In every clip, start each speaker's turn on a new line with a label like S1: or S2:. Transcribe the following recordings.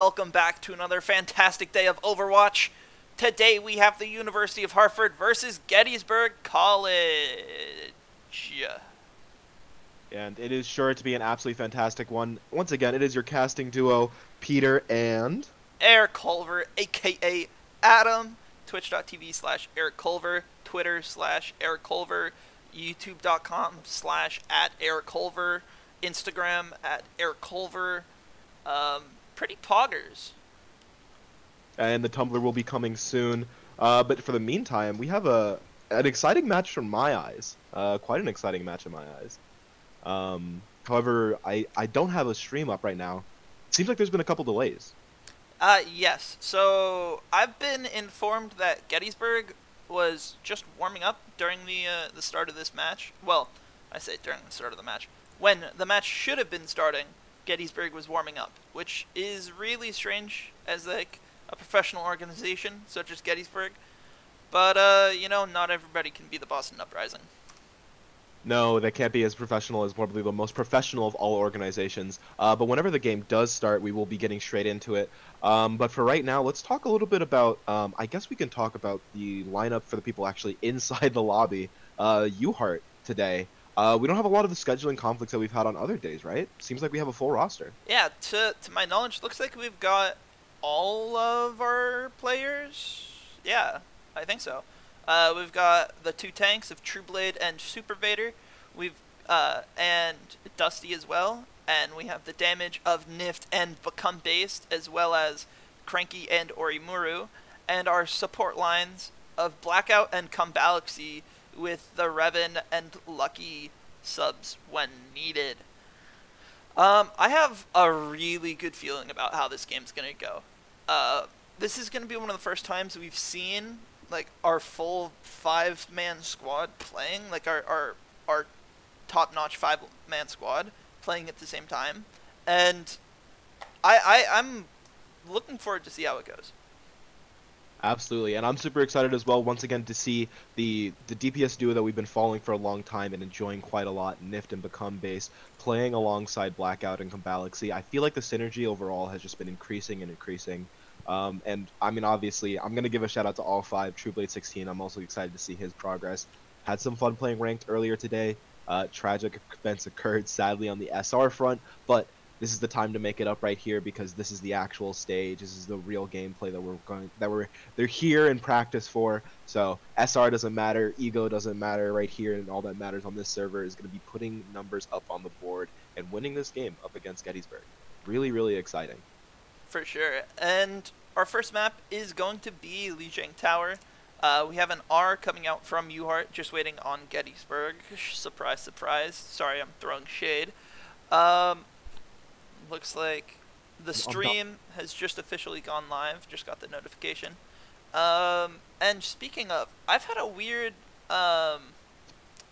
S1: Welcome back to another fantastic day of Overwatch. Today we have the University of Hartford versus Gettysburg College.
S2: And it is sure to be an absolutely fantastic one. Once again, it is your casting duo, Peter and...
S1: airculver, aka Adam, twitch.tv slash airculver, Twitter slash airculver, youtube.com slash at airculver, Instagram at airculver. Um, pretty poggers.
S2: And the Tumblr will be coming soon. Uh, but for the meantime, we have a an exciting match from my eyes. Uh, quite an exciting match in my eyes. Um, however, I, I don't have a stream up right now. Seems like there's been a couple delays.
S1: Uh, yes. So I've been informed that Gettysburg was just warming up during the uh, the start of this match. Well, I say during the start of the match when the match should have been starting. Gettysburg was warming up, which is really strange as like a professional organization such as Gettysburg. But uh, you know, not everybody can be the Boston Uprising.
S2: No, they can't be as professional as probably the most professional of all organizations. Uh, but whenever the game does start, we will be getting straight into it. Um, but for right now, let's talk a little bit about. Um, I guess we can talk about the lineup for the people actually inside the lobby. Uh, UHart today. Uh, we don't have a lot of the scheduling conflicts that we've had on other days, right? Seems like we have a full roster.
S1: Yeah, to to my knowledge, looks like we've got all of our players. Yeah, I think so. Uh, we've got the two tanks of Trueblade and Super Vader. We've uh, and Dusty as well, and we have the damage of Nift and Become Based, as well as Cranky and Orimuru, and our support lines of Blackout and Galaxy with the Revan and Lucky subs when needed. Um, I have a really good feeling about how this game's gonna go. Uh, this is gonna be one of the first times we've seen like our full five man squad playing, like our our our top notch five man squad playing at the same time, and I I I'm looking forward to see how it goes.
S2: Absolutely, and I'm super excited as well once again to see the the DPS duo that we've been following for a long time and enjoying quite a lot, Nift and Become Base, playing alongside Blackout and Combalaxy. I feel like the synergy overall has just been increasing and increasing. Um, and I mean, obviously, I'm gonna give a shout out to all five. Trueblade 16. I'm also excited to see his progress. Had some fun playing ranked earlier today. Uh, tragic events occurred sadly on the SR front, but this is the time to make it up right here because this is the actual stage. This is the real gameplay that we're going that we're they're here in practice for. So SR doesn't matter, ego doesn't matter right here, and all that matters on this server is going to be putting numbers up on the board and winning this game up against Gettysburg. Really, really exciting.
S1: For sure. And our first map is going to be Lijiang Tower. Uh, we have an R coming out from UHart, just waiting on Gettysburg. Surprise, surprise. Sorry, I'm throwing shade. Um, looks like the stream has just officially gone live. Just got the notification. Um, and speaking of, I've had a weird, um,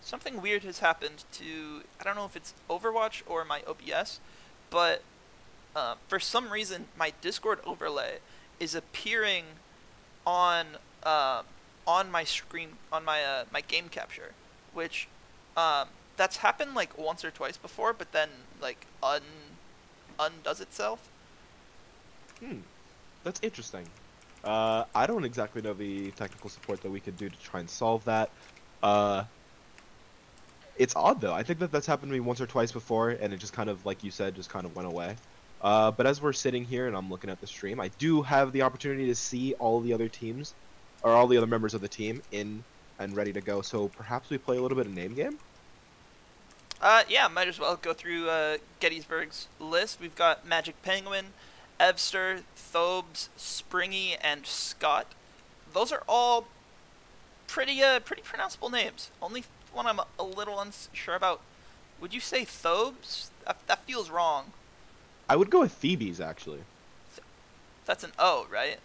S1: something weird has happened to, I don't know if it's Overwatch or my OBS, but uh, for some reason, my Discord overlay is appearing on uh, on my screen on my uh, my game capture, which um, that's happened like once or twice before, but then like un undoes itself.
S2: Hmm, that's interesting. Uh, I don't exactly know the technical support that we could do to try and solve that. Uh, it's odd though. I think that that's happened to me once or twice before, and it just kind of, like you said, just kind of went away. Uh, but as we're sitting here and I'm looking at the stream, I do have the opportunity to see all the other teams, or all the other members of the team in and ready to go. So perhaps we play a little bit of name game.
S1: Uh, yeah, might as well go through uh, Gettysburg's list. We've got Magic Penguin, Evster, Thobes, Springy, and Scott. Those are all pretty uh, pretty pronounceable names. Only one I'm a little unsure about. Would you say Thobes? That, that feels wrong.
S2: I would go with Thebes actually.
S1: That's an O, right?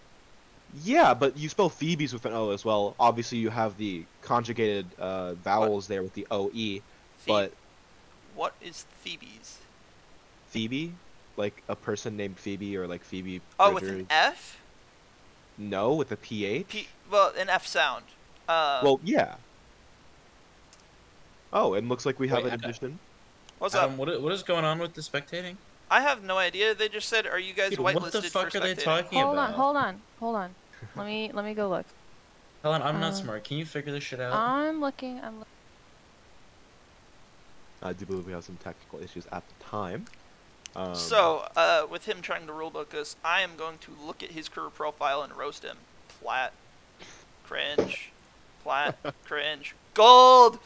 S2: Yeah, but you spell Thebes with an O as well. Obviously, you have the conjugated uh, vowels what? there with the O E. But
S1: what is Phoebe's?
S2: Phoebe, like a person named Phoebe or like Phoebe.
S1: Oh, Bridgers. with an F.
S2: No, with a PH.
S1: P well, an F sound. Uh,
S2: well, yeah. Oh, and looks like we have Wait, an addition.
S3: What's Adam, up? What, what is going on with the spectating?
S1: I have no idea. They just said, "Are you guys
S3: Dude,
S1: whitelisted
S3: what the fuck
S1: for
S3: are they
S1: spectating?"
S3: talking
S4: Hold
S3: about?
S4: on, hold on, hold on. Let me let me go look.
S3: Helen, I'm not
S4: Uh,
S3: smart. Can you figure this shit out?
S4: I'm looking. I'm. Look-
S2: I do believe we have some technical issues at the time. Um,
S1: So, uh, with him trying to rulebook us, I am going to look at his career profile and roast him. Plat, cringe, plat, cringe, gold,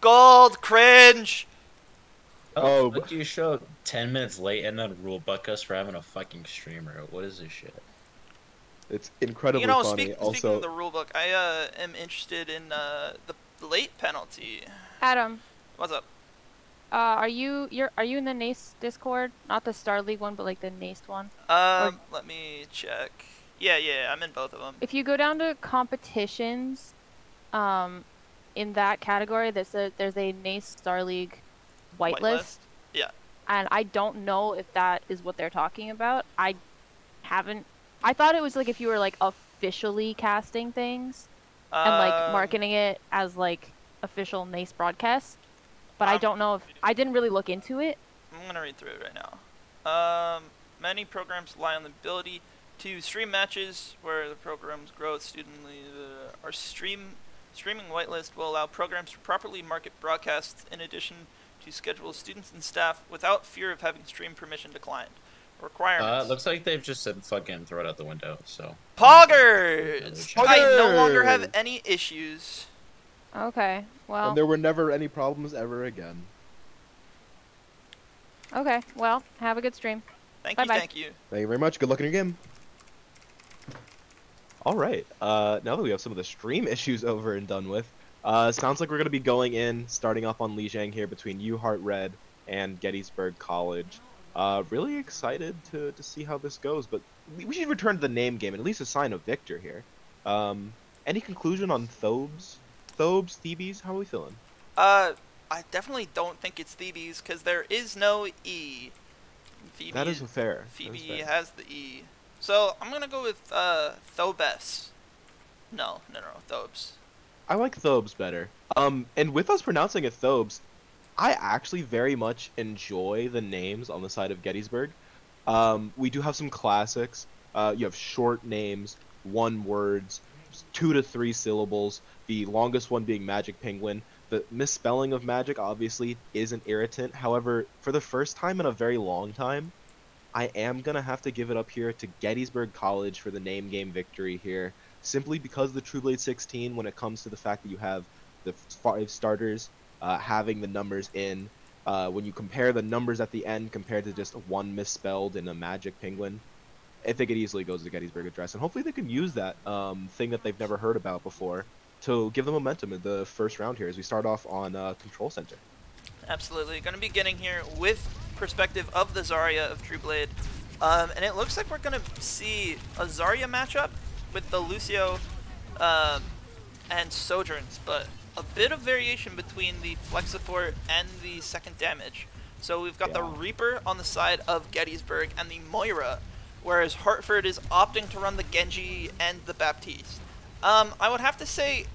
S1: gold, cringe.
S2: Oh,
S3: what do you show 10 minutes late and then rule buck us for having a fucking streamer? What is this shit?
S2: it's incredibly
S1: you know,
S2: funny.
S1: speak, speaking
S2: also,
S1: of the rulebook, I uh, am interested in uh, the late penalty.
S4: Adam,
S1: What's up?
S4: Uh, are you you're are you in the NACE Discord? Not the Star League one, but like the NACE one.
S1: Um, let me check. Yeah, yeah, I'm in both of them.
S4: If you go down to competitions, um, in that category, there's a there's a NACE Star League whitelist,
S1: Yeah.
S4: and I don't know if that is what they're talking about. I haven't. I thought it was like if you were like officially casting things and like
S1: Um,
S4: marketing it as like official NACE broadcast, but I
S1: Um,
S4: don't know if I didn't really look into it.
S1: I'm gonna read through it right now. Um, many programs rely on the ability to stream matches where the program's growth student uh, our stream streaming whitelist will allow programs to properly market broadcasts in addition to schedule students and staff without fear of having stream permission declined.
S3: Uh,
S1: Requirements.
S3: looks like they've just said fucking throw it out the window, so.
S1: Poggers!
S3: Poggers!
S1: I no longer have any issues.
S4: Okay, well,
S2: and there were never any problems ever again.
S4: okay, well, have a good stream.
S1: Thank you,
S4: Bye-bye.
S1: thank you.
S2: Thank you very much. Good luck in your game. All right. Uh, now that we have some of the stream issues over and done with, uh, sounds like we're gonna be going in, starting off on Lijiang here between UHart Red and Gettysburg College. Uh, really excited to, to see how this goes, but we, we should return to the name game and at least assign a victor here. Um, any conclusion on Thobes? Thobes, Thebes, how are we feeling?
S1: Uh, I definitely don't think it's Thebes because there is no E. Phoebe,
S2: that is fair. That is
S1: Phoebe
S2: fair.
S1: has the E. So I'm gonna go with uh, Thobes. No, no, no, Thobes.
S2: I like Thobes better. Um, and with us pronouncing it Thobes, I actually very much enjoy the names on the side of Gettysburg. Um, we do have some classics. Uh, you have short names, one words, two to three syllables. The longest one being Magic Penguin. The misspelling of Magic obviously is an irritant. However, for the first time in a very long time, I am gonna have to give it up here to Gettysburg College for the name game victory here simply because the True Blade 16, when it comes to the fact that you have the five starters uh, having the numbers in, uh, when you compare the numbers at the end compared to just one misspelled in a Magic Penguin, I think it easily goes to Gettysburg Address, and hopefully they can use that um, thing that they've never heard about before to give them momentum in the first round here as we start off on uh, Control Center.
S1: Absolutely. Going to be getting here with perspective of the Zarya of True Blade. Um, and it looks like we're going to see a Zarya matchup with the Lucio um, and Sojourns, but a bit of variation between the Flex Support and the second damage. So we've got the Reaper on the side of Gettysburg and the Moira, whereas Hartford is opting to run the Genji and the Baptiste. Um, I would have to say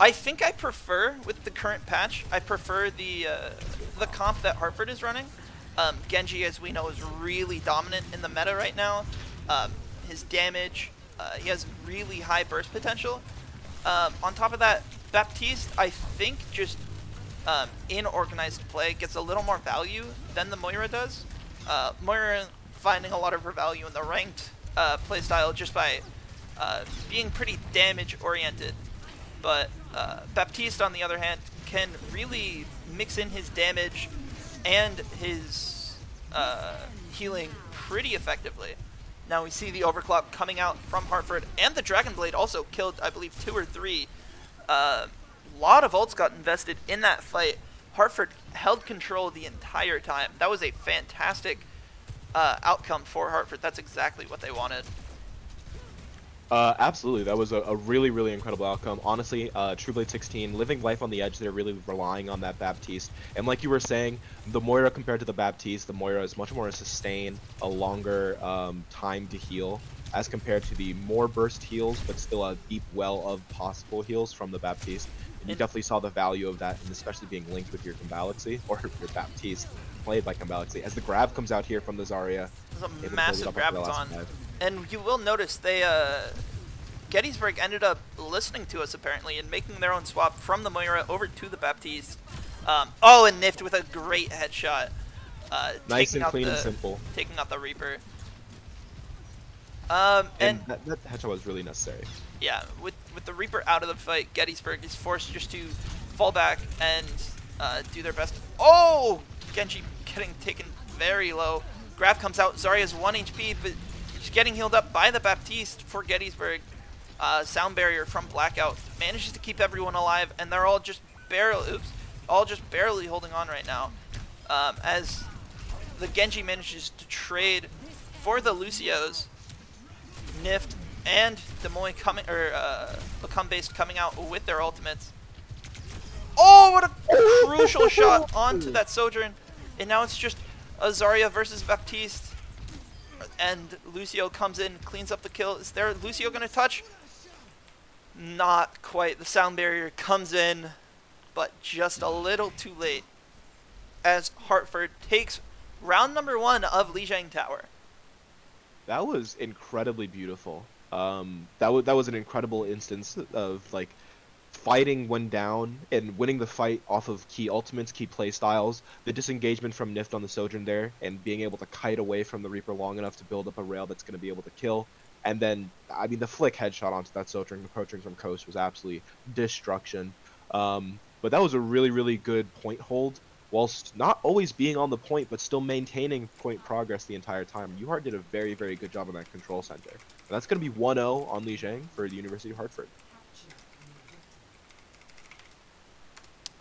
S1: I think I prefer with the current patch. I prefer the uh, the comp that Hartford is running. Um, Genji, as we know, is really dominant in the meta right now. Um, his damage, uh, he has really high burst potential. Um, on top of that, Baptiste, I think, just um, in organized play gets a little more value than the Moira does. Uh, Moira finding a lot of her value in the ranked uh, playstyle just by uh, being pretty damage oriented but uh, Baptiste, on the other hand, can really mix in his damage and his uh, healing pretty effectively. Now we see the overclock coming out from Hartford, and the Dragonblade also killed, I believe, two or three. A uh, lot of ults got invested in that fight. Hartford held control the entire time. That was a fantastic uh, outcome for Hartford. That's exactly what they wanted.
S2: Uh, absolutely, that was a, a really, really incredible outcome. Honestly, uh, True Blade 16, living life on the edge, they're really relying on that Baptiste. And like you were saying, the Moira compared to the Baptiste, the Moira is much more a sustain, a longer um, time to heal, as compared to the more burst heals, but still a deep well of possible heals from the Baptiste. You definitely saw the value of that, and especially being linked with your Galaxy or your Baptiste, played by Galaxy. As the grav comes out here from the Zarya,
S1: There's a massive
S2: grav
S1: on.
S2: five.
S1: And you will notice they, uh, Gettysburg ended up listening to us apparently and making their own swap from the Moira over to the Baptiste. Um, oh, and Nift with a great headshot. Uh,
S2: Nice and clean
S1: the,
S2: and simple.
S1: Taking out the Reaper. Um, and,
S2: And, that, that headshot was really necessary.
S1: yeah, with with the Reaper out of the fight, Gettysburg is forced just to fall back and uh, do their best. Oh, Genji getting taken very low. Grav comes out. Zarya's one HP, but she's getting healed up by the Baptiste for Gettysburg. Uh, sound barrier from Blackout manages to keep everyone alive, and they're all just barely, oops, all just barely holding on right now. Um, as the Genji manages to trade for the Lucios, Nift and Demoy coming or uh, Become Based coming out with their ultimates. Oh, what a crucial shot onto that Sojourn, and now it's just a Zarya versus Baptiste, and Lucio comes in, cleans up the kill. Is there Lucio gonna touch? Not quite. The sound barrier comes in, but just a little too late. As Hartford takes round number one of Lijiang Tower.
S2: That was incredibly beautiful. Um, that was that was an incredible instance of like fighting when down and winning the fight off of key ultimates, key play styles. The disengagement from Nift on the Sojourn there, and being able to kite away from the Reaper long enough to build up a rail that's going to be able to kill. And then, I mean, the flick headshot onto that Sojourn approaching from coast was absolutely destruction. Um, but that was a really, really good point hold, whilst not always being on the point, but still maintaining point progress the entire time. Uhart did a very, very good job on that control center. And that's going to be 1-0 on Lijiang for the University of Hartford.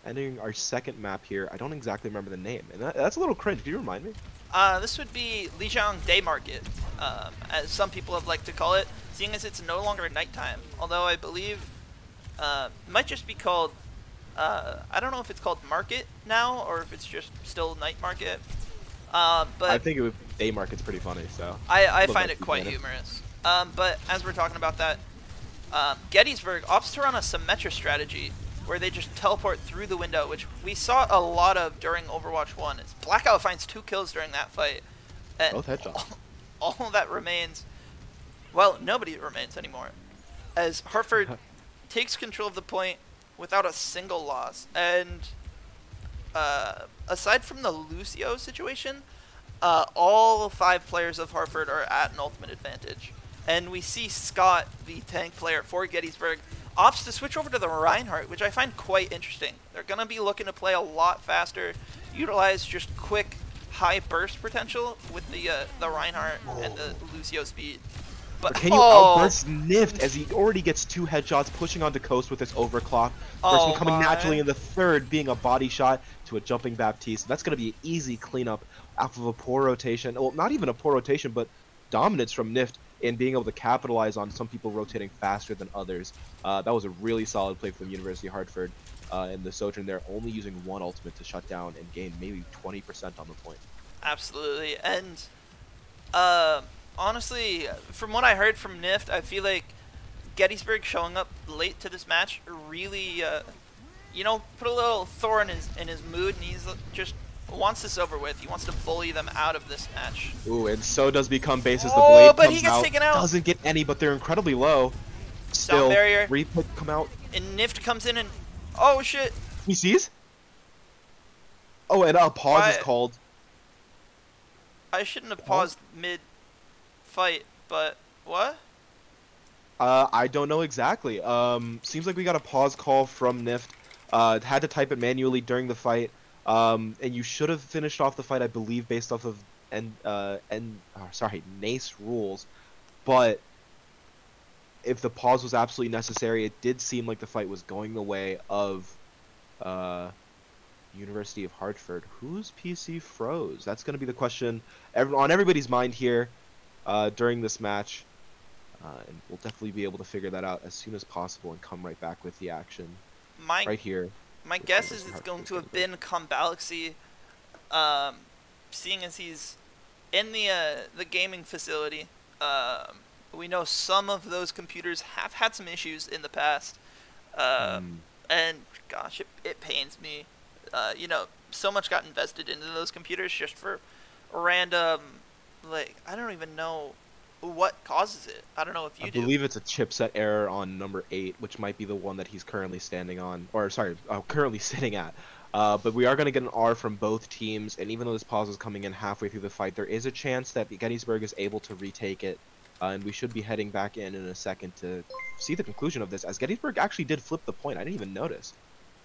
S2: Ending our second map here, I don't exactly remember the name, and that, that's a little cringe. Can you remind me?
S1: Uh, this would be Lijiang Day Market, um, as some people have liked to call it, seeing as it's no longer nighttime. Although I believe uh, it might just be called, uh, I don't know if it's called Market now or if it's just still Night Market. Uh, but
S2: I think it would, day market's pretty funny, so.
S1: I, I find it quite
S2: Susanna.
S1: humorous. Um, but as we're talking about that, um, Gettysburg opts to run a Symmetra strategy where they just teleport through the window, which we saw a lot of during Overwatch 1. It's Blackout finds two kills during that fight. And
S2: Both headshots.
S1: all, all that remains, well, nobody remains anymore. As Hartford takes control of the point without a single loss. And uh, aside from the Lucio situation, uh, all five players of Hartford are at an ultimate advantage. And we see Scott, the tank player for Gettysburg, opts to switch over to the Reinhardt, which I find quite interesting. They're going to be looking to play a lot faster, utilize just quick, high burst potential with the uh, the Reinhardt and the Lucio speed. But
S2: can you
S1: oh,
S2: outburst Nift as he already gets two headshots pushing onto Coast with his overclock? First
S1: Oh
S2: one coming
S1: my.
S2: naturally in the third being a body shot to a jumping Baptiste. That's going to be an easy cleanup off of a poor rotation. Well, not even a poor rotation, but dominance from Nift in being able to capitalize on some people rotating faster than others. Uh, that was a really solid play from University of Hartford. Uh, and the Sojourn there only using one ultimate to shut down and gain maybe 20% on the point.
S1: Absolutely. And uh, honestly, from what I heard from Nift, I feel like Gettysburg showing up late to this match really, uh, you know, put a little thorn in his, in his mood, and he's just wants this over with. He wants to bully them out of this match.
S2: Ooh, and so does become base as the
S1: Oh,
S2: blade
S1: but
S2: comes
S1: he gets
S2: out.
S1: taken out.
S2: Doesn't get any, but they're incredibly low. Still,
S1: barrier.
S2: repick come out.
S1: And Nift comes in and, oh shit,
S2: He sees. Oh, and a pause
S1: Why-
S2: is called.
S1: I shouldn't have paused mid fight, but what?
S2: Uh, I don't know exactly. Um, seems like we got a pause call from Nift. Uh, had to type it manually during the fight. Um, and you should have finished off the fight, I believe, based off of and uh and oh, sorry, NACE rules. But if the pause was absolutely necessary, it did seem like the fight was going the way of uh University of Hartford. Whose PC froze? That's going to be the question on everybody's mind here uh, during this match. Uh, and we'll definitely be able to figure that out as soon as possible and come right back with the action
S1: My
S2: right here.
S1: My guess is it's going to have been Combalaxy, um, seeing as he's in the uh, the gaming facility. Um, we know some of those computers have had some issues in the past. Uh,
S2: Mm,
S1: and gosh, it, it pains me. Uh, you know, so much got invested into those computers just for random, like I don't even know what causes it. I don't know if you
S2: I
S1: do.
S2: believe it's a chipset error on number eight, which might be the one that he's currently standing on, or sorry, uh, currently sitting at. Uh, but we are going to get an R from both teams, and even though this pause is coming in halfway through the fight, there is a chance that Gettysburg is able to retake it, uh, and we should be heading back in in a second to see the conclusion of this, as Gettysburg actually did flip the point. I didn't even notice.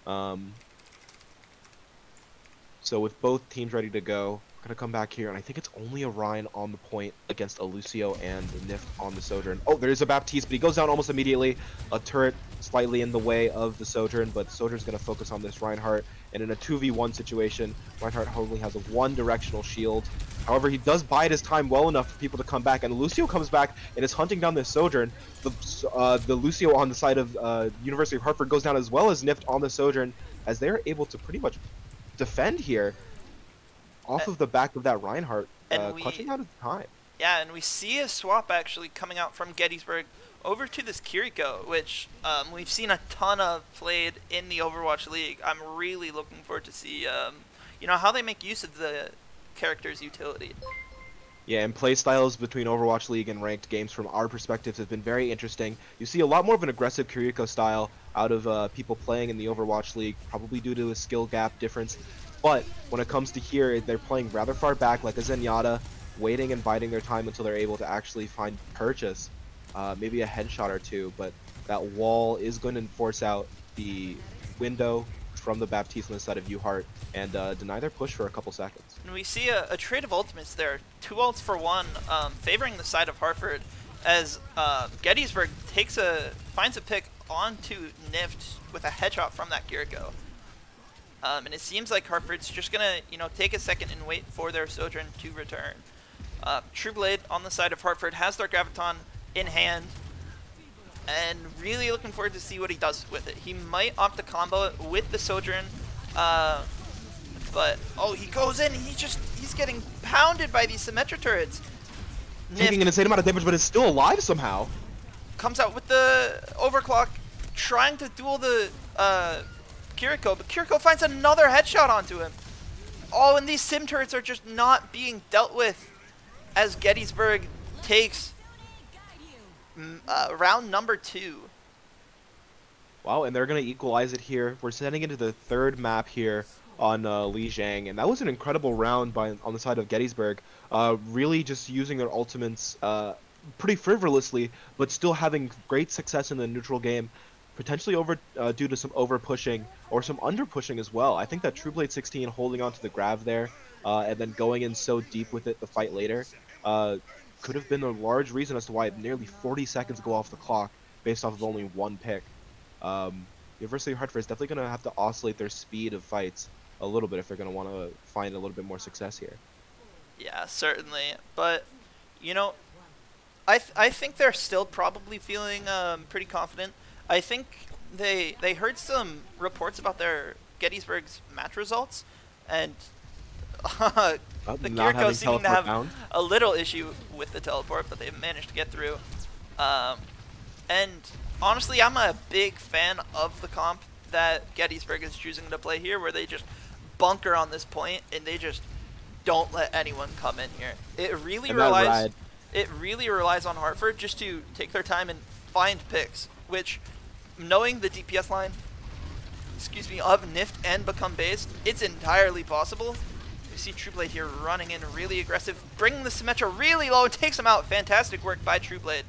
S2: Um, so with both teams ready to go, we're gonna come back here, and I think it's only Orion on the point against a Lucio and Nift on the Sojourn. Oh, there's a Baptiste, but he goes down almost immediately. A turret slightly in the way of the Sojourn, but Sojourn's gonna focus on this Reinhardt. And in a 2v1 situation, Reinhardt only has a one-directional shield. However, he does bide his time well enough for people to come back, and Lucio comes back and is hunting down this Sojourn. The, uh, the Lucio on the side of uh, University of Hartford goes down as well as Nift on the Sojourn, as they're able to pretty much defend here off of the back of that Reinhardt,
S1: And
S2: uh,
S1: we-
S2: clutching out his time.
S1: Yeah, and we see a swap actually coming out from Gettysburg over to this Kiriko, which um, we've seen a ton of played in the Overwatch League. I'm really looking forward to see, um, you know, how they make use of the character's utility.
S2: Yeah, and play styles between Overwatch League and ranked games from our perspectives have been very interesting. You see a lot more of an aggressive Kiriko style out of uh, people playing in the Overwatch League, probably due to a skill gap difference. But when it comes to here, they're playing rather far back, like a Zenyatta, waiting and biding their time until they're able to actually find purchase, uh, maybe a headshot or two. But that wall is going to force out the window from the Baptiste on the side of Uhart and uh, deny their push for a couple seconds.
S1: And we see a, a trade of ultimates there, two ults for one, um, favoring the side of Hartford, as uh, Gettysburg takes a finds a pick onto Nift with a headshot from that Kiriko. Um, and it seems like Hartford's just gonna, you know, take a second and wait for their Sojourn to return. Uh, True Blade on the side of Hartford has their Graviton in hand, and really looking forward to see what he does with it. He might opt to combo it with the Sojourn, uh, but oh, he goes in. He just he's getting pounded by these Symmetra turrets.
S2: Taking an insane amount of damage, but is still alive somehow.
S1: comes out with the overclock, trying to duel the uh, Kiriko, but Kiriko finds another headshot onto him. Oh, and these sim turrets are just not being dealt with as Gettysburg takes uh, round number two.
S2: Wow, and they're going to equalize it here. We're heading into the third map here on uh, Lijiang, and that was an incredible round by on the side of Gettysburg. Uh, really just using their ultimates uh, pretty frivolously, but still having great success in the neutral game. Potentially over uh, due to some over pushing or some under pushing as well. I think that True Blade 16 holding on to the grav there uh, and then going in so deep with it the fight later uh, could have been a large reason as to why nearly 40 seconds go off the clock based off of only one pick. Um, University of Hartford is definitely going to have to oscillate their speed of fights a little bit if they're going to want to find a little bit more success here.
S1: Yeah, certainly. But you know, I th- I think they're still probably feeling um, pretty confident. I think they they heard some reports about their Gettysburg's match results, and the Kiriko seeming to have
S2: down.
S1: a little issue with the teleport, but they managed to get through. Um, and honestly, I'm a big fan of the comp that Gettysburg is choosing to play here, where they just bunker on this point and they just don't let anyone come in here. It really
S2: And
S1: relies it really relies on Hartford just to take their time and find picks, which, knowing the DPS line, excuse me, of Nift and become based, it's entirely possible. See Trueblade here running in really aggressive, bringing the Symmetra really low takes him out. Fantastic work by Trueblade.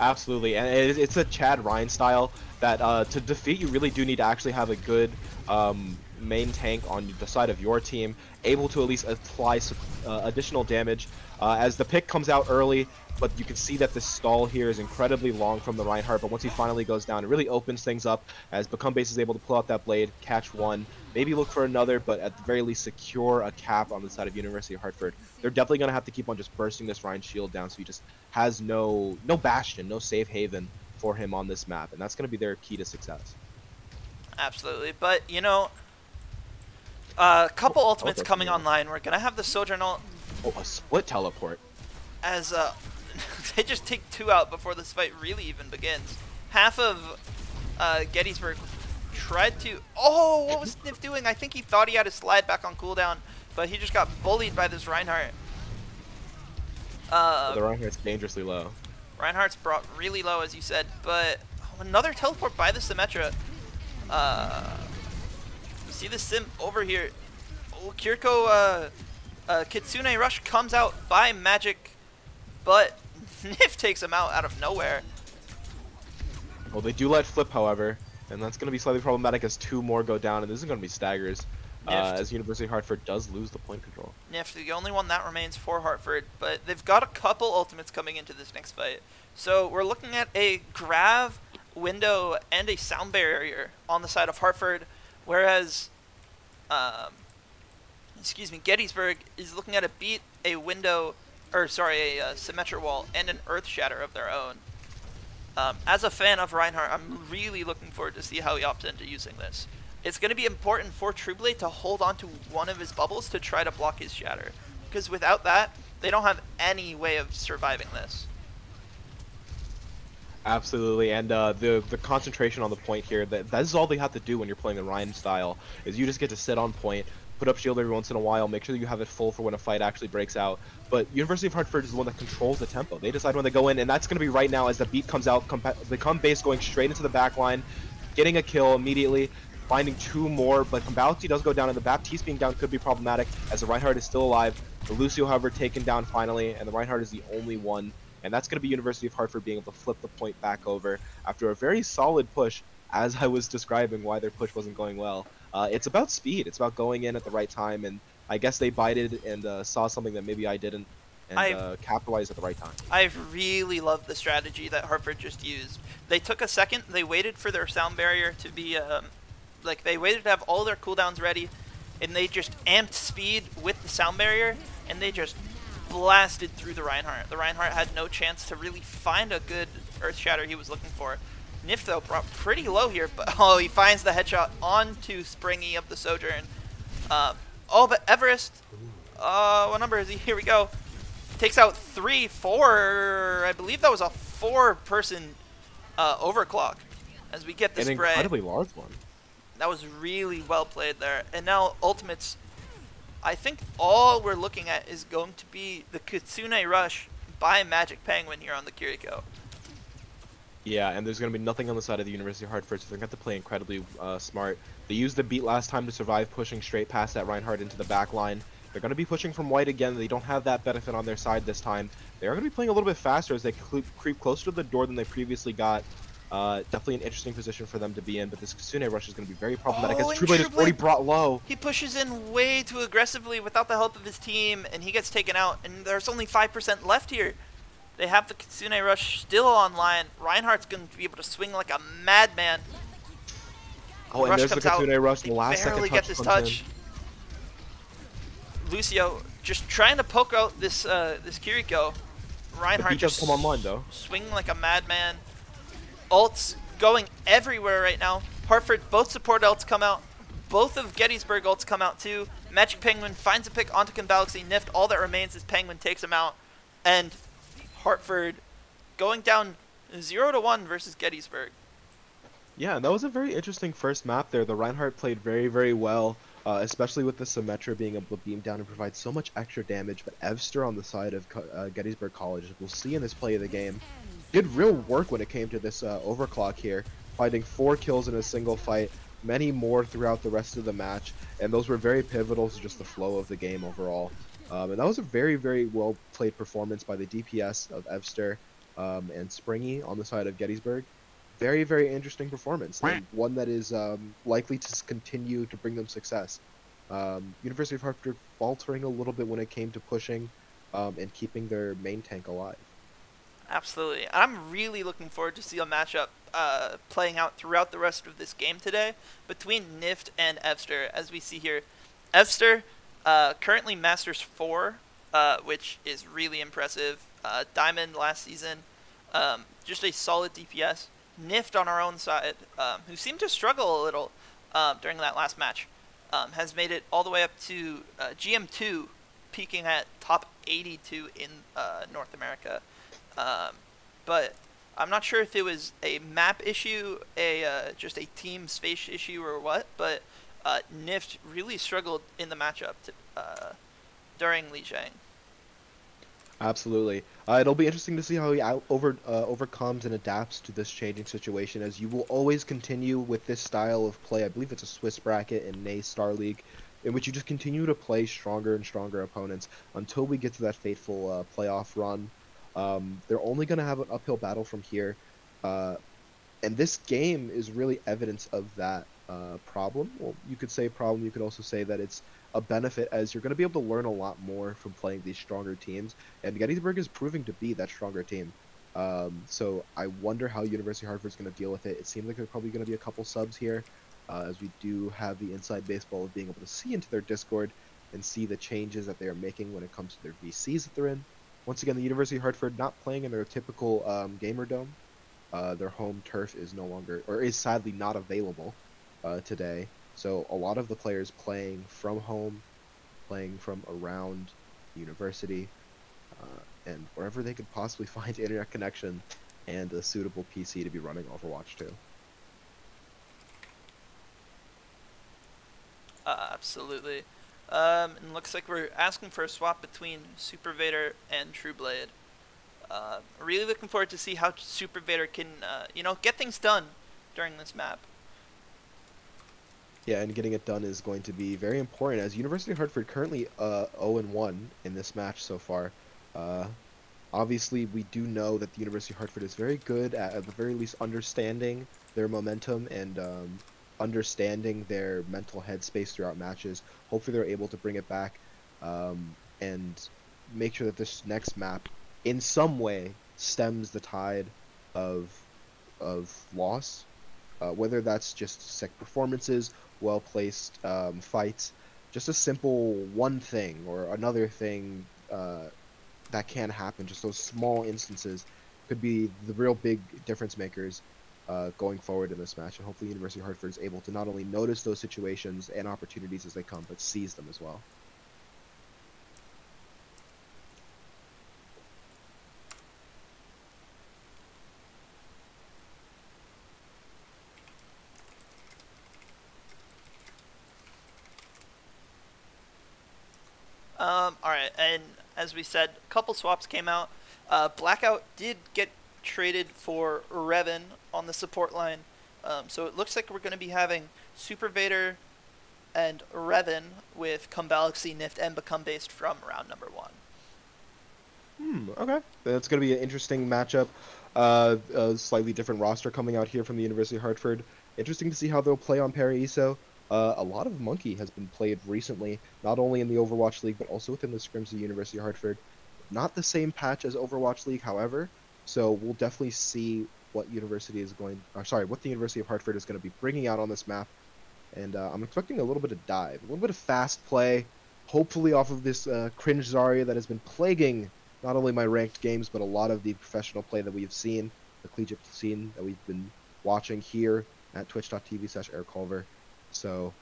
S2: Absolutely, and it's a Chad Rein style that uh, to defeat you really do need to actually have a good um, main tank on the side of your team, able to at least apply uh, additional damage. Uh, as the pick comes out early, but you can see that this stall here is incredibly long from the Reinhardt, but once he finally goes down, it really opens things up as Become Base is able to pull out that blade, catch one, maybe look for another, but at the very least secure a cap on the side of University of Hartford. They're definitely going to have to keep on just bursting this Rein shield down so he just has no no bastion, no safe haven for him on this map, and that's going to be their key to success.
S1: Absolutely, but you know, a couple
S2: Oh,
S1: ultimates coming online. We're gonna have the Sojourn ult
S2: Oh, a split teleport.
S1: as uh, they just take two out before this fight really even begins. Half of Uh, Gettysburg tried to. Oh, what was Nift doing? I think he thought he had his slide back on cooldown, but he just got bullied by this Reinhardt. Uh,
S2: the Reinhardt's dangerously low.
S1: Reinhardt's brought really low, as you said, but another teleport by the Symmetra. Uh, you see the sim over here. Oh, Kiriko, uh, uh, Kitsune Rush comes out by magic, but Nift takes him out out of nowhere.
S2: Well, they do let flip, however, and that's going to be slightly problematic as two more go down, and this is going to be staggers. Uh, as University of Hartford does lose the point control.
S1: Nift, the only one that remains for Hartford, but they've got a couple ultimates coming into this next fight. So we're looking at a grav window and a sound barrier on the side of Hartford, whereas, um, excuse me, Gettysburg is looking at a beat, a window, or sorry, a uh, Symmetra wall, and an Earth Shatter of their own. Um, as a fan of Reinhardt, I'm really looking forward to see how he opts into using this it's going to be important for Trueblade to hold on to one of his bubbles to try to block his shatter. Because without that, they don't have any way of surviving this.
S2: Absolutely, and uh, the the concentration on the point here, that, that is all they have to do when you're playing the Rein style, is you just get to sit on point, put up shield every once in a while, make sure that you have it full for when a fight actually breaks out. But University of Hartford is the one that controls the tempo. They decide when they go in, and that's going to be right now as the beat comes out, they come base going straight into the back line, getting a kill immediately, finding two more, but Galaxy does go down, and the Baptiste being down could be problematic, as the Reinhardt is still alive. The Lucio, however, taken down finally, and the Reinhardt is the only one. And that's going to be University of Hartford being able to flip the point back over after a very solid push, as I was describing why their push wasn't going well. Uh, it's about speed. It's about going in at the right time, and I guess they bited and uh, saw something that maybe I didn't, and uh, capitalized at the right time.
S1: I really love the strategy that Hartford just used. They took a second, they waited for their sound barrier to be um, like they waited to have all their cooldowns ready, and they just amped speed with the sound barrier, and they just blasted through the Reinhardt. The Reinhardt had no chance to really find a good Earth Shatter he was looking for. Nift though brought pretty low here, but oh, he finds the headshot onto Springy of the Sojourn. Uh, oh, but Everest, uh, what number is he? Here we go. Takes out three, four. I believe that was a four-person uh, overclock. As we get the
S2: An
S1: spray.
S2: Incredibly large one.
S1: That was really well played there. And now Ultimates, I think all we're looking at is going to be the Kitsune Rush by Magic Penguin here on the Kiriko.
S2: Yeah, and there's going to be nothing on the side of the University of Hartford, so they're going to have to play incredibly uh, smart. They used the beat last time to survive, pushing straight past that Reinhardt into the back line. They're going to be pushing from white again. They don't have that benefit on their side this time. They are going to be playing a little bit faster as they creep closer to the door than they previously got. Uh, definitely an interesting position for them to be in, but this Kitsune rush is going to be very problematic oh, as Trueblade is already brought low.
S1: He pushes in way too aggressively without the help of his team, and he gets taken out, and there's only 5% left here. They have the Kitsune rush still online. Reinhardt's going to be able to swing like a madman.
S2: Oh, and rush there's the Kitsune out. rush. The last second
S1: get this touch. In. Lucio just trying to poke out this uh, this Kiriko. Reinhardt just
S2: come online though.
S1: swinging like a madman ults going everywhere right now. Hartford, both support ults come out. Both of Gettysburg ults come out too. Magic Penguin finds a pick onto Galaxy. Nift, all that remains is Penguin takes him out. And Hartford going down 0 to 1 versus Gettysburg.
S2: Yeah, that was a very interesting first map there. The Reinhardt played very, very well, uh, especially with the Symmetra being able to beam down and provide so much extra damage. But Evster on the side of uh, Gettysburg College, we'll see in this play of the game, did real work when it came to this uh, overclock here, finding four kills in a single fight, many more throughout the rest of the match, and those were very pivotal to just the flow of the game overall. Um, and that was a very, very well played performance by the DPS of Evster um, and Springy on the side of Gettysburg. Very, very interesting performance, and one that is um, likely to continue to bring them success. Um, University of Hartford faltering a little bit when it came to pushing um, and keeping their main tank alive.
S1: Absolutely. I'm really looking forward to see a matchup uh, playing out throughout the rest of this game today between Nift and Evster, as we see here. Evster uh, currently Masters 4, uh, which is really impressive. Uh, Diamond last season, um, just a solid DPS. Nift on our own side, um, who seemed to struggle a little um, during that last match, um, has made it all the way up to uh, GM2, peaking at top 82 in uh, North America. Um, but I'm not sure if it was a map issue, a uh, just a team space issue, or what, but uh, Nift really struggled in the matchup to, uh, during Lijiang.
S2: Absolutely. Uh, it'll be interesting to see how he over uh, overcomes and adapts to this changing situation, as you will always continue with this style of play. I believe it's a Swiss bracket in Nay Star League, in which you just continue to play stronger and stronger opponents until we get to that fateful uh, playoff run. Um, they're only going to have an uphill battle from here, uh, and this game is really evidence of that uh, problem. Well, you could say problem. You could also say that it's a benefit as you're going to be able to learn a lot more from playing these stronger teams. And Gettysburg is proving to be that stronger team. Um, so I wonder how University of Hartford is going to deal with it. It seems like there's probably going to be a couple subs here, uh, as we do have the inside baseball of being able to see into their Discord and see the changes that they are making when it comes to their VCs that they're in. Once again, the University of Hartford not playing in their typical um, gamer dome. Uh, their home turf is no longer, or is sadly not available uh, today. So a lot of the players playing from home, playing from around university, uh, and wherever they could possibly find internet connection and a suitable PC to be running Overwatch 2.
S1: Uh, absolutely. Um, and looks like we're asking for a swap between Super Vader and True Blade. Uh, really looking forward to see how Super Vader can, uh, you know, get things done during this map.
S2: Yeah, and getting it done is going to be very important as University of Hartford currently uh, 0 and 1 in this match so far. Uh, obviously, we do know that the University of Hartford is very good at, at the very least, understanding their momentum and um, understanding their mental headspace throughout matches. Hopefully, they're able to bring it back um, and make sure that this next map, in some way, stems the tide of of loss. Uh, whether that's just sick performances well placed um, fights. Just a simple one thing or another thing uh, that can happen, just those small instances, could be the real big difference makers uh, going forward in this match. And hopefully, University Hartford is able to not only notice those situations and opportunities as they come, but seize them as well.
S1: Um, alright, and as we said, a couple swaps came out. Uh, Blackout did get traded for Revan on the support line. Um, so it looks like we're going to be having Super Vader and Revan with Galaxy, Nift, and Become based from round number one.
S2: Hmm, okay. That's going to be an interesting matchup. Uh, a slightly different roster coming out here from the University of Hartford. Interesting to see how they'll play on Paraiso. Uh, a lot of Monkey has been played recently, not only in the Overwatch League, but also within the scrims of University of Hartford. Not the same patch as Overwatch League, however, so we'll definitely see what University is going, or sorry, what the University of Hartford is going to be bringing out on this map. And uh, I'm expecting a little bit of dive, a little bit of fast play, hopefully off of this uh, cringe Zarya that has been plaguing not only my ranked games, but a lot of the professional play that we've seen, the collegiate scene that we've been watching here at twitch.tv slash airculver. So,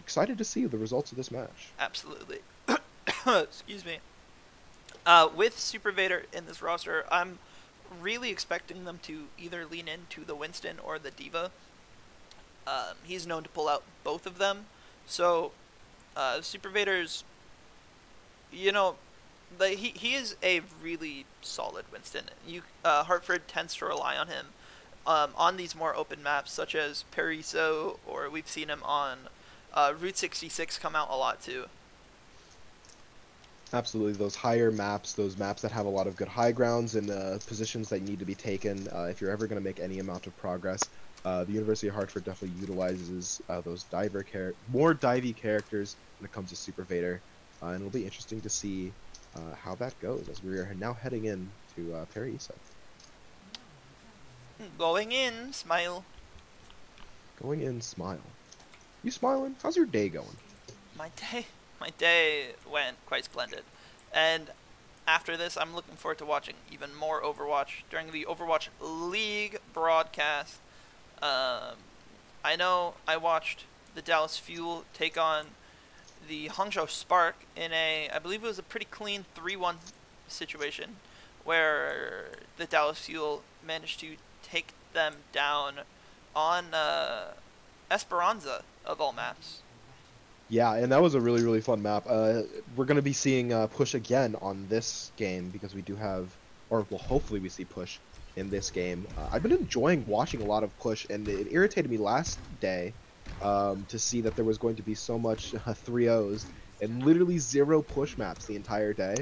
S2: excited to see the results of this match.
S1: Absolutely. Excuse me. Uh, with Super Vader in this roster, I'm really expecting them to either lean into the Winston or the D.Va. Um, he's known to pull out both of them. So, uh, Super Vader's, you know, the, he, he is a really solid Winston. You uh, Hartford tends to rely on him um, on these more open maps, such as Paraiso, or we've seen him on uh, Route 66 come out a lot too.
S2: Absolutely, those higher maps, those maps that have a lot of good high grounds and uh, positions that need to be taken uh, if you're ever going to make any amount of progress. Uh, the University of Hartford definitely utilizes uh, those diver char- more divey characters when it comes to Super Vader, uh, and it'll be interesting to see how that goes as we are now heading in to uh, Paraiso.
S1: Going in, smile.
S2: Going in, smile. You smiling? How's your day going?
S1: My day, my day went quite splendid, and after this, I'm looking forward to watching even more Overwatch during the Overwatch League broadcast. Um, I know I watched the Dallas Fuel take on the Hangzhou Spark in a, I believe it was a pretty clean 3-1 situation, where the Dallas Fuel managed to take them down on uh, Esperança of all maps.
S2: Yeah, and that was a really really fun map. Uh, we're gonna be seeing uh, push again on this game because we do have, or well, hopefully we see push in this game. Uh, I've been enjoying watching a lot of push, and it irritated me last day um, to see that there was going to be so much uh, 3-0s and literally zero push maps the entire day.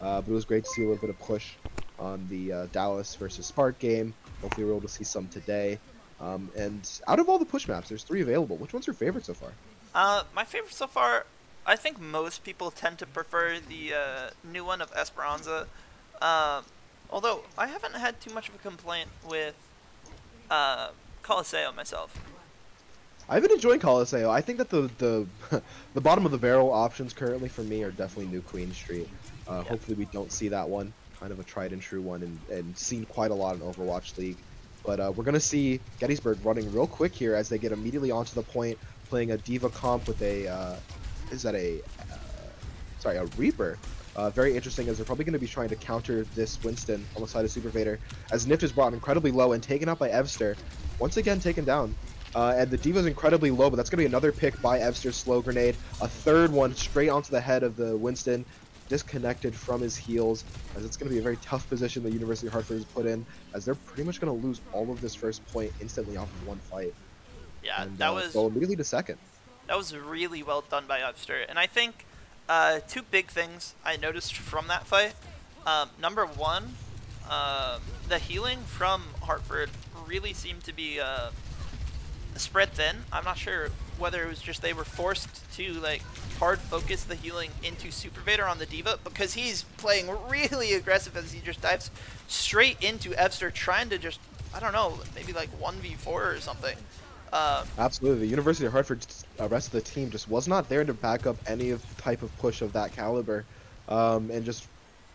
S2: Uh, but it was great to see a little bit of push on the uh, Dallas versus Spark game. Hopefully, we're able to see some today. Um, and out of all the push maps, there's three available. Which one's your favorite so far?
S1: Uh, my favorite so far, I think most people tend to prefer the uh, new one of Esperança. Uh, although I haven't had too much of a complaint with uh, Colosseo myself.
S2: I've been enjoying Colosseo. I think that the the the bottom of the barrel options currently for me are definitely New Queen Street. Uh,
S1: Yeah.
S2: Hopefully we don't see that one, kind of a tried and true one, and, and seen quite a lot in Overwatch League. But uh, we're gonna see Gettysburg running real quick here as they get immediately onto the point, playing a D.Va comp with a uh, is that a uh, sorry a Reaper. Uh, very interesting as they're probably going to be trying to counter this Winston on the side of Super Vader as Nift is brought incredibly low and taken out by Evster. Once again taken down. Uh, and the D.Va's incredibly low, but that's going to be another pick by Evster's slow grenade. A third one straight onto the head of the Winston, disconnected from his heels, as it's going to be a very tough position the University of Hartford has put in, as they're pretty much going to lose all of this first point instantly off of one fight.
S1: Yeah,
S2: and,
S1: that
S2: uh,
S1: was
S2: go immediately to second.
S1: that was really well done by Evster. And I think uh, two big things I noticed from that fight. Um, number one, um the healing from Hartford really seemed to be uh, spread thin. I'm not sure whether it was just they were forced to like hard focus the healing into Super Vader on the D.Va because he's playing really aggressive as he just dives straight into Evster trying to just I don't know maybe like 1v4 or something. Um,
S2: Absolutely, the University of Hartford's uh, rest of the team just was not there to back up any of the type of push of that caliber, um, and just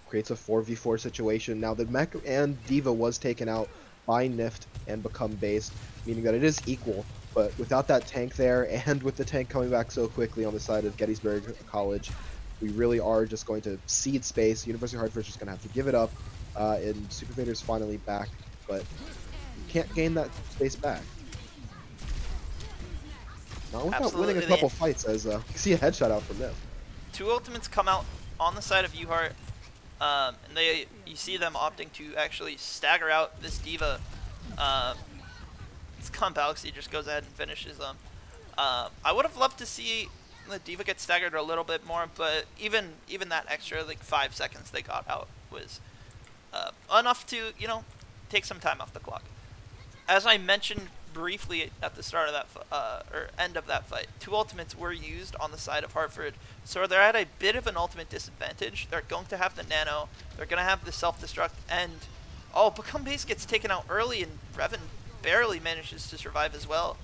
S2: creates a 4v4 situation. Now the mech and D.Va was taken out by Nift and become based, meaning that it is equal. But without that tank there, and with the tank coming back so quickly on the side of Gettysburg College, we really are just going to cede space. University of Hartford's just going to have to give it up, uh, and Super Vader's finally back, but you can't gain that space back. Not without winning a
S1: Absolutely.
S2: couple fights, as uh, you see a headshot out from them.
S1: two ultimates come out on the side of UHart, um, and they you see them opting to actually stagger out this D.Va. Um, this Con Galaxy just goes ahead and finishes them. Um, I would have loved to see the D.Va get staggered a little bit more, but even even that extra like five seconds they got out was uh, enough to you know take some time off the clock. As I mentioned briefly at the start of that uh, or end of that fight, two ultimates were used on the side of Hartford, so they're at a bit of an ultimate disadvantage. They're going to have the nano, they're going to have the self-destruct, and oh, Become Base gets taken out early, and Revan barely manages to survive as well.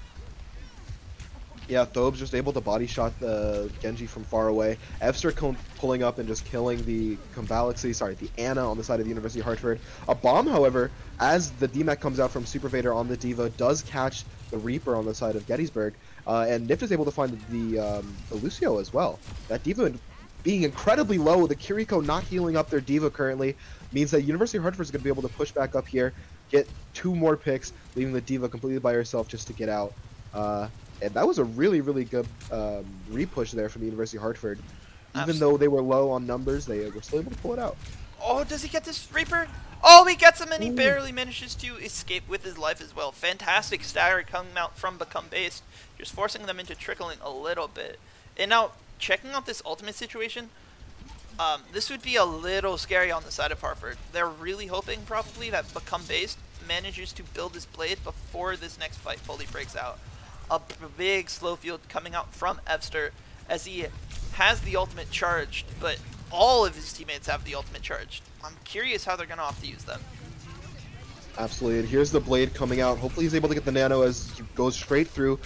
S2: Yeah, Thobes just able to body shot the Genji from far away. Evster pulling up and just killing the Galaxy, sorry, the Ana on the side of the University of Hartford. A bomb, however, as the DMAC comes out from Super Vader on the D.Va, does catch the Reaper on the side of Gettysburg, uh, and Nift is able to find the, um, the Lucio as well. That D.Va being incredibly low, the Kiriko not healing up their D.Va currently, means that University of Hartford is going to be able to push back up here, get two more picks, leaving the D.Va completely by herself just to get out. Uh, and that was a really, really good um, repush there from the University of Hartford. Even
S1: Abs-
S2: though they were low on numbers, they were still able to pull it out.
S1: Oh, does he get this Reaper? Oh, he gets him, and he
S2: Ooh.
S1: barely manages to escape with his life as well. Fantastic stagger coming out from Become Based, just forcing them into trickling a little bit. And now, checking out this ultimate situation, um, this would be a little scary on the side of Hartford. They're really hoping, probably, that Become Based manages to build his blade before this next fight fully breaks out. A big slow field coming out from Evster as he has the ultimate charged, but all of his teammates have the ultimate charged. I'm curious how they're going to have to use them.
S2: Absolutely. And here's the blade coming out. Hopefully he's able to get the nano as he goes straight through.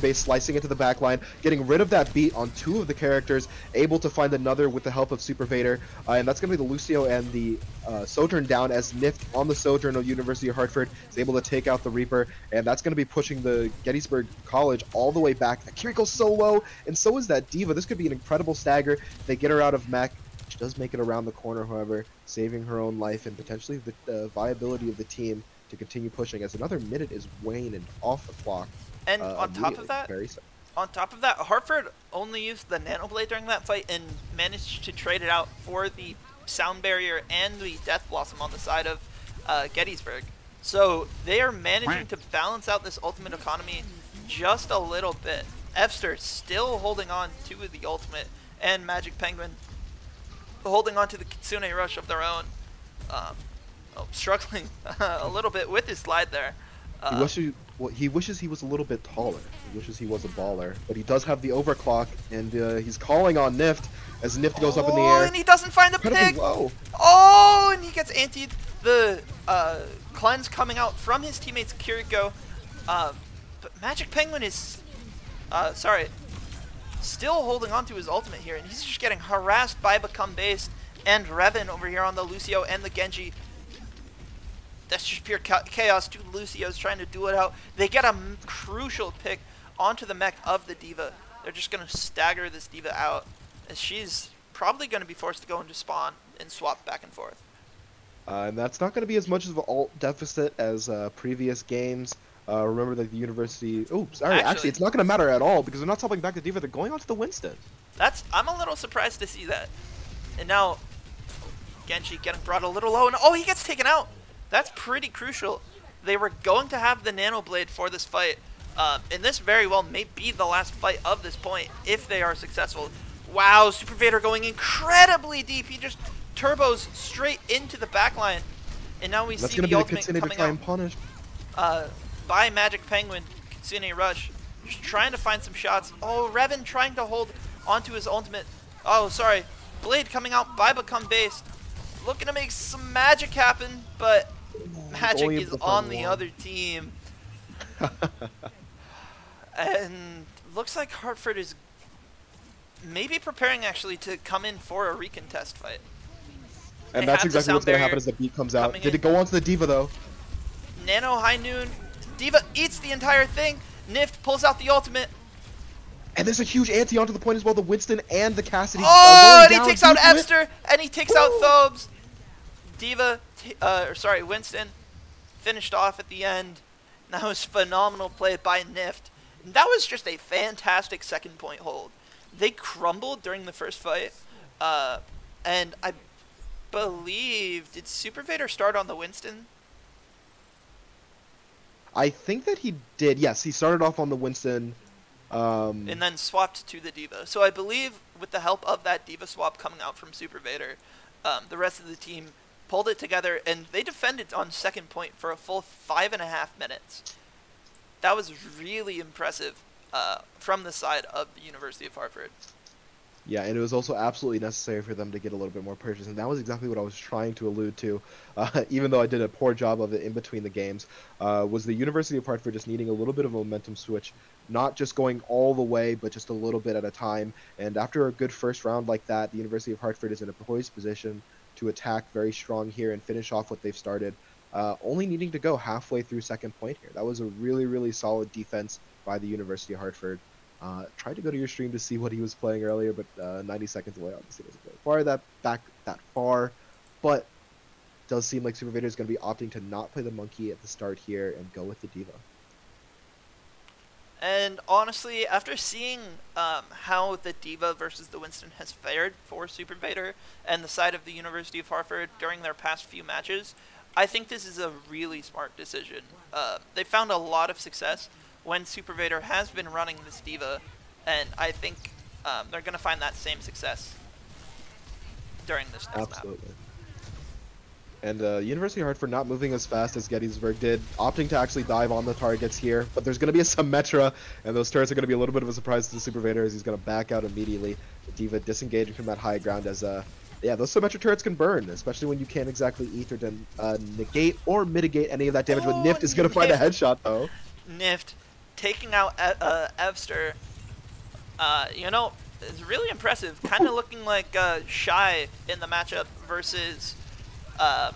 S2: Base slicing into the back line, getting rid of that beat on two of the characters, able to find another with the help of Super Vader. Uh, and that's going to be the Lucio and the uh, Sojourn down as Nift on the Sojourn of University of Hartford is able to take out the Reaper. And that's going to be pushing the Gettysburg College all the way back. Kiriko's so low, and so is that D.Va. This could be an incredible stagger. They get her out of mech. She does make it around the corner, however, saving her own life and potentially the viability of the team to continue pushing as another minute is waning off the clock.
S1: And
S2: uh,
S1: on top of that, on top of that, Hartford only used the Nano Blade during that fight and managed to trade it out for the Sound Barrier and the Death Blossom on the side of uh, Gettysburg. So they are managing to balance out this ultimate economy just a little bit. Evster still holding on to the ultimate, and Magic Penguin holding on to the Kitsune Rush of their own. Um, oh, struggling a little bit with his slide there.
S2: He
S1: Uh,
S2: wishes, well, he wishes he was a little bit taller. He wishes he was a baller, but he does have the overclock, and uh, he's calling on Nift as Nift goes up in the
S1: Oh,
S2: air.
S1: and he doesn't find the pig.
S2: low.
S1: Oh, and he gets antied. The uh, cleanse coming out from his teammates Kiriko. Uh, but Magic Penguin is, uh, sorry, still holding on to his ultimate here, and he's just getting harassed by Become Based and Revan over here on the Lucio and the Genji. That's just pure cha- chaos. Two Lucios trying to do it out. They get a crucial pick onto the mech of the D.Va. They're just going to stagger this D.Va out, as she's probably going to be forced to go into spawn and swap back and forth.
S2: Uh, and that's not going to be as much of an alt deficit as uh, previous games. Uh, remember that the university. Oops, sorry. Actually,
S1: Actually-
S2: it's not going to matter at all because they're not swapping back to D.Va. They're going on to the Winston.
S1: That's I'm a little surprised to see that. And now Genji getting brought a little low and oh he gets taken out. That's pretty crucial. They were going to have the Nano Blade for this fight. Um, and this very well may be the last fight of this point if they are successful. Wow, Super Vader going incredibly deep. He just turbos straight into the back line. And now we
S2: That's
S1: see the ultimate
S2: Kitsune to
S1: coming
S2: try
S1: out
S2: and punish.
S1: uh, by Magic Penguin, Kitsune Rush. Just trying to find some shots. Oh, Revan trying to hold onto his ultimate. Oh, sorry. Blade coming out by Become Based. Looking to make some magic happen, but mm, magic
S2: only
S1: is on the other team. and looks like Hartford is maybe preparing actually to come in for a recontest fight. They
S2: And that's exactly what's going to happen as the beat comes out. Did
S1: in.
S2: it go onto the D.Va though?
S1: Nano High Noon. D.Va eats the entire thing. Nift pulls out the ultimate.
S2: And there's a huge anti onto the point as well. The Winston and the Cassidy.
S1: Oh, and he takes out
S2: due to it.
S1: Evster, and he takes out Thobes. D.Va, uh, or sorry, Winston, finished off at the end. That was phenomenal play by Nift. And that was just a fantastic second point hold. They crumbled during the first fight, uh, and I believe did Super Vader start on the Winston?
S2: I think that he did. Yes, he started off on the Winston. Um,
S1: and then swapped to the D.Va. So I believe with the help of that D.Va swap coming out from Super Vader, um, the rest of the team pulled it together and they defended on second point for a full five and a half minutes. That was really impressive uh, from the side of the University of Hartford.
S2: Yeah, and it was also absolutely necessary for them to get a little bit more purchase, and that was exactly what I was trying to allude to. Uh, even though I did a poor job of it in between the games, uh, was the University of Hartford just needing a little bit of a momentum switch, not just going all the way, but just a little bit at a time. And after a good first round like that, the University of Hartford is in a poised position to attack very strong here and finish off what they've started. Uh, only needing to go halfway through second point here. That was a really, really solid defense by the University of Hartford. Uh, tried to go to your stream to see what he was playing earlier, but uh, 90 seconds away obviously doesn't go far that back that far. But does seem like Super Vader is going to be opting to not play the monkey at the start here and go with the D.Va.
S1: And honestly, after seeing um, how the D.Va versus the Winston has fared for Super Vader and the side of the University of Hartford during their past few matches, I think this is a really smart decision. Uh, they found a lot of success when Super Vader has been running this D.Va, and I think um, they're going to find that same success during this next map.
S2: Absolutely. And uh, University Hartford not moving as fast as Gettysburg did, opting to actually dive on the targets here. But there's going to be a Symmetra, and those turrets are going to be a little bit of a surprise to the Super Vader as he's going to back out immediately. The D.Va disengaging from that high ground as, uh, yeah, those Symmetra turrets can burn, especially when you can't exactly ether to uh, negate or mitigate any of that damage.
S1: Oh,
S2: but Nift is going to find a headshot, though.
S1: Nift taking out E- uh, Evster. Uh, you know, it's really impressive. Kind of looking like uh, Shy in the matchup versus uh,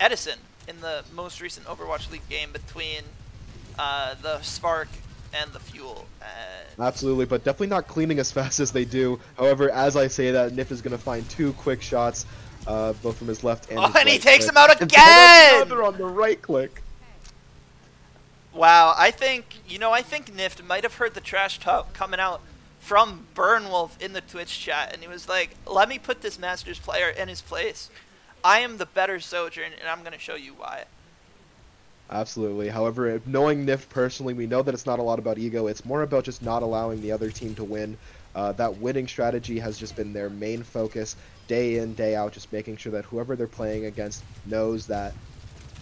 S1: Edison in the most recent Overwatch League game between uh, the Spark and the fuel. And
S2: Absolutely, but definitely not cleaning as fast as they do. However, as I say that, Nift is going to find two quick shots, uh, both from his left and
S1: Oh,
S2: his
S1: and he takes
S2: click.
S1: him out again!
S2: Another on the right click.
S1: Wow, I think you know I think Nift might have heard the trash talk coming out from Burnwolf in the Twitch chat, and he was like, "Let me put this Masters player in his place. I am the better Sojourn, and I'm gonna show you why."
S2: Absolutely. However, knowing Nift personally, we know that it's not a lot about ego. It's more about just not allowing the other team to win. Uh, that winning strategy has just been their main focus, day in, day out, just making sure that whoever they're playing against knows that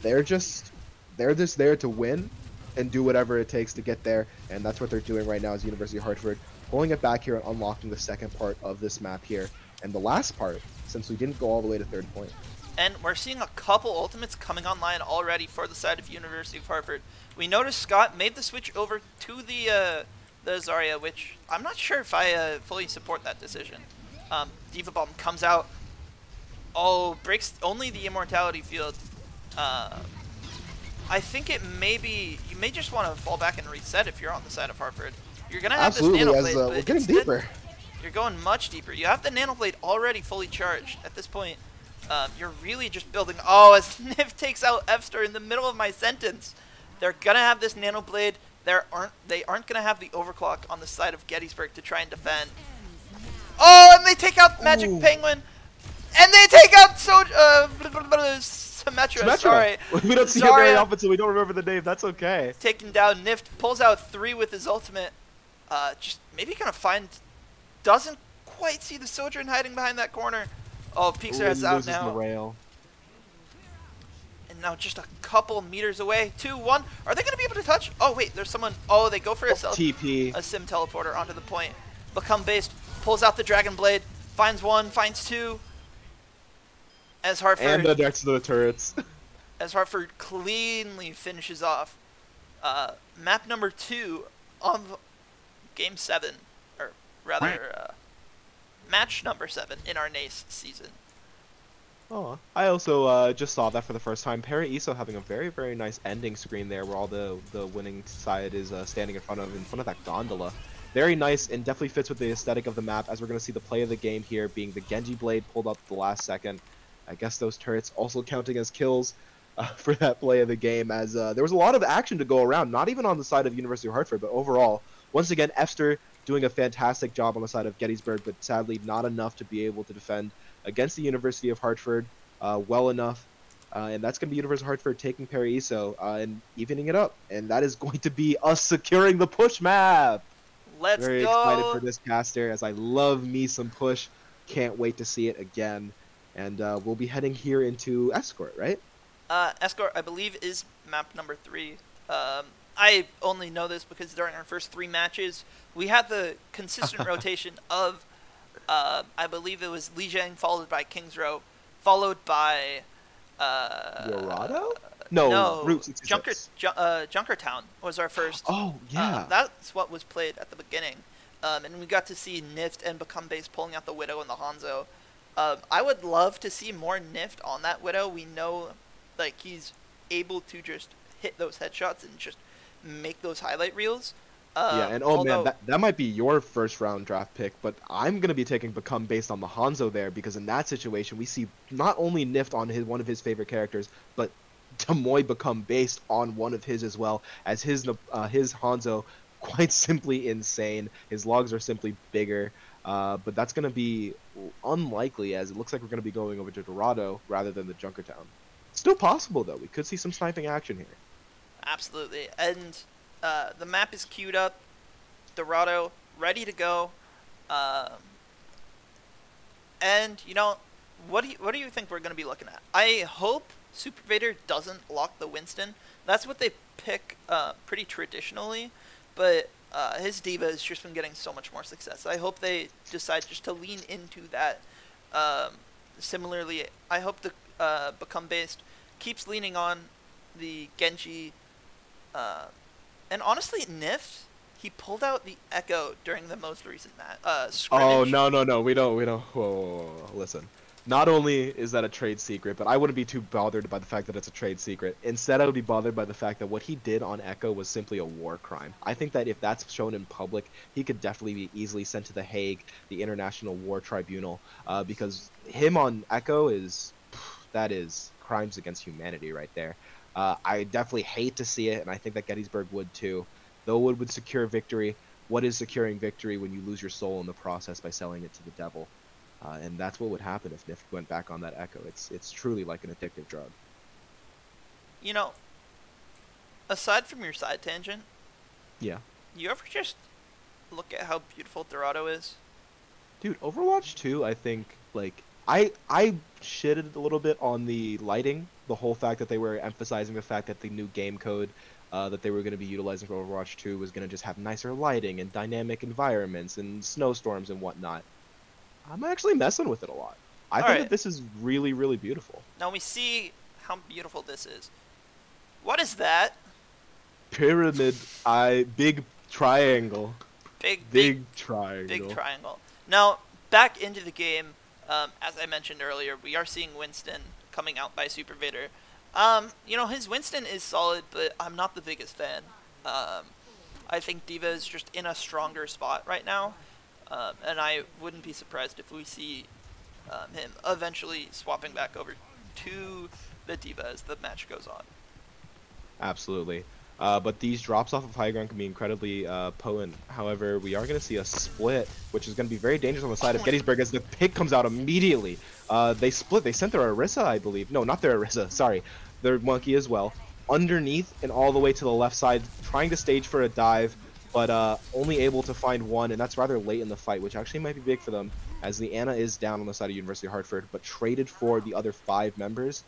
S2: they're just they're just there to win and do whatever it takes to get there. And that's what they're doing right now is University of Hartford, pulling it back here and unlocking the second part of this map here. And the last part, since we didn't go all the way to third point.
S1: And we're seeing a couple ultimates coming online already for the side of University of Hartford. We noticed Scott made the switch over to the uh, the Zarya, which I'm not sure if I uh, fully support that decision. Um, D.Va Bomb comes out. Oh, breaks only the Immortality field. Uh, I think it may be you may just want to fall back and reset if you're on the side of Hartford. You're gonna have
S2: Absolutely,
S1: this nano
S2: as uh,
S1: but
S2: we're getting
S1: instead-
S2: deeper.
S1: you're going much deeper. You have the nano blade already fully charged at this point. Um, you're really just building. Oh, as Nift takes out Evster in the middle of my sentence. They're gonna have this nano blade. There aren't. They aren't gonna have the overclock on the side of Gettysburg to try and defend. Oh, and they take out Magic
S2: Ooh.
S1: Penguin, and they take out so uh, Symmetra.
S2: Symmetra.
S1: Sorry,
S2: We don't see it very often, so we don't remember the name. That's okay.
S1: taking down Nift, pulls out three with his ultimate. Uh, just maybe gonna find, doesn't quite see the Sojourn hiding behind that corner. Oh,
S2: Ooh,
S1: has out now,
S2: the rail.
S1: and now just a couple meters away. Two, one. Are they gonna be able to touch? Oh wait, there's someone. Oh, they go for a, self,
S2: TP.
S1: a sim teleporter onto the point. Become based, pulls out the Dragon Blade, finds one, finds two. As Hartford
S2: And the next to the turrets.
S1: as Hartford cleanly finishes off uh, map number two of game seven, or rather, uh, match number seven in our NACE season.
S2: Oh, I also uh, just saw that for the first time. Paraíso having a very, very nice ending screen there, where all the the winning side is uh, standing in front of in front of that gondola. Very nice and definitely fits with the aesthetic of the map. As we're going to see the play of the game here being the Genji blade pulled up at the last second. I guess those turrets also counting as kills uh, for that play of the game. As uh, there was a lot of action to go around, not even on the side of University of Hartford, but overall. Once again, Evster doing a fantastic job on the side of Gettysburg, but sadly not enough to be able to defend against the University of Hartford uh, well enough. Uh, and that's going to be University of Hartford taking Paraíso uh, and evening it up. And that is going to be us securing the push map.
S1: Let's go.
S2: Very
S1: go.
S2: excited for this caster as I love me some push. Can't wait to see it again. And uh, we'll be heading here into Escort, right?
S1: Uh, Escort, I believe, is map number three. Um, I only know this because during our first three matches, we had the consistent rotation of, uh, I believe it was Lijiang followed by Kings Row, followed by. Uh,
S2: Dorado? No,
S1: no,
S2: Route 66.
S1: Junker, Ju- uh, Junkertown was our first.
S2: Oh, yeah.
S1: Uh, that's what was played at the beginning. Um, and we got to see Nift and Become Base pulling out the Widow and the Hanzo. Um, I would love to see more Nift on that Widow. We know, like, he's able to just hit those headshots and just make those highlight reels. Um,
S2: yeah, and oh
S1: although-
S2: man, that, that might be your first round draft pick, but I'm gonna be taking Become based on the Hanzo there because in that situation we see not only Nift on his one of his favorite characters, but Tamoy become based on one of his as well, as his uh, his Hanzo quite simply insane. His logs are simply bigger, uh, but that's gonna be unlikely as it looks like we're gonna be going over to Dorado rather than the Junkertown. Still possible though. We could see some sniping action here.
S1: Absolutely. And uh, the map is queued up. Dorado, ready to go. Um, and, you know, what do you, what do you think we're going to be looking at? I hope Super Vader doesn't lock the Winston. That's what they pick uh, pretty traditionally. But uh, his D.Va has just been getting so much more success. I hope they decide just to lean into that. Um, similarly, I hope the uh, Become Based keeps leaning on the Genji uh, and honestly, Nift, he pulled out the Echo during the most recent match. Uh,
S2: Oh no no no we don't we don't whoa, whoa, whoa, whoa. listen not only is that a trade secret, but I wouldn't be too bothered by the fact that it's a trade secret. Instead, I would be bothered by the fact that what he did on Echo was simply a war crime. I think that if that's shown in public, he could definitely be easily sent to the Hague, the International War Tribunal, uh, because him on Echo is that is crimes against humanity right there. Uh, I definitely hate to see it, and I think that Gettysburg would too. Though it would secure victory, what is securing victory when you lose your soul in the process by selling it to the devil? Uh, and that's what would happen if NIFT went back on that Echo. It's it's truly like an addictive drug.
S1: You know, aside from your side tangent,
S2: Yeah,
S1: you ever just look at how beautiful Dorado is?
S2: dude. Overwatch 2, I think like I I shitted a little bit on the lighting, the whole fact that they were emphasizing the fact that the new game code uh, that they were going to be utilizing for Overwatch 2 was going to just have nicer lighting and dynamic environments and snowstorms and whatnot. I'm actually messing with it a lot. I think
S1: Alright.
S2: that this is really really beautiful.
S1: Now we see how beautiful this is. What is that?
S2: Pyramid eye, big triangle,
S1: Big, big,
S2: big triangle.
S1: big triangle. Now, back into the game, um, as I mentioned earlier, we are seeing Winston coming out by Super Vader. Um, you know, his Winston is solid, but I'm not the biggest fan. Um, I think D.Va is just in a stronger spot right now, um, and I wouldn't be surprised if we see um, him eventually swapping back over to the D.Va as the match goes on.
S2: Absolutely. Uh, but these drops off of high ground can be incredibly uh, potent. However, we are going to see a split, which is going to be very dangerous on the side of Gettysburg as the pick comes out immediately. Uh, they split. They sent their Orisa, I believe. No, not their Orisa. Sorry, their Monkey as well. Underneath and all the way to the left side, trying to stage for a dive, but uh, only able to find one, and that's rather late in the fight, which actually might be big for them, as the Ana is down on the side of University of Hartford, but traded for the other five members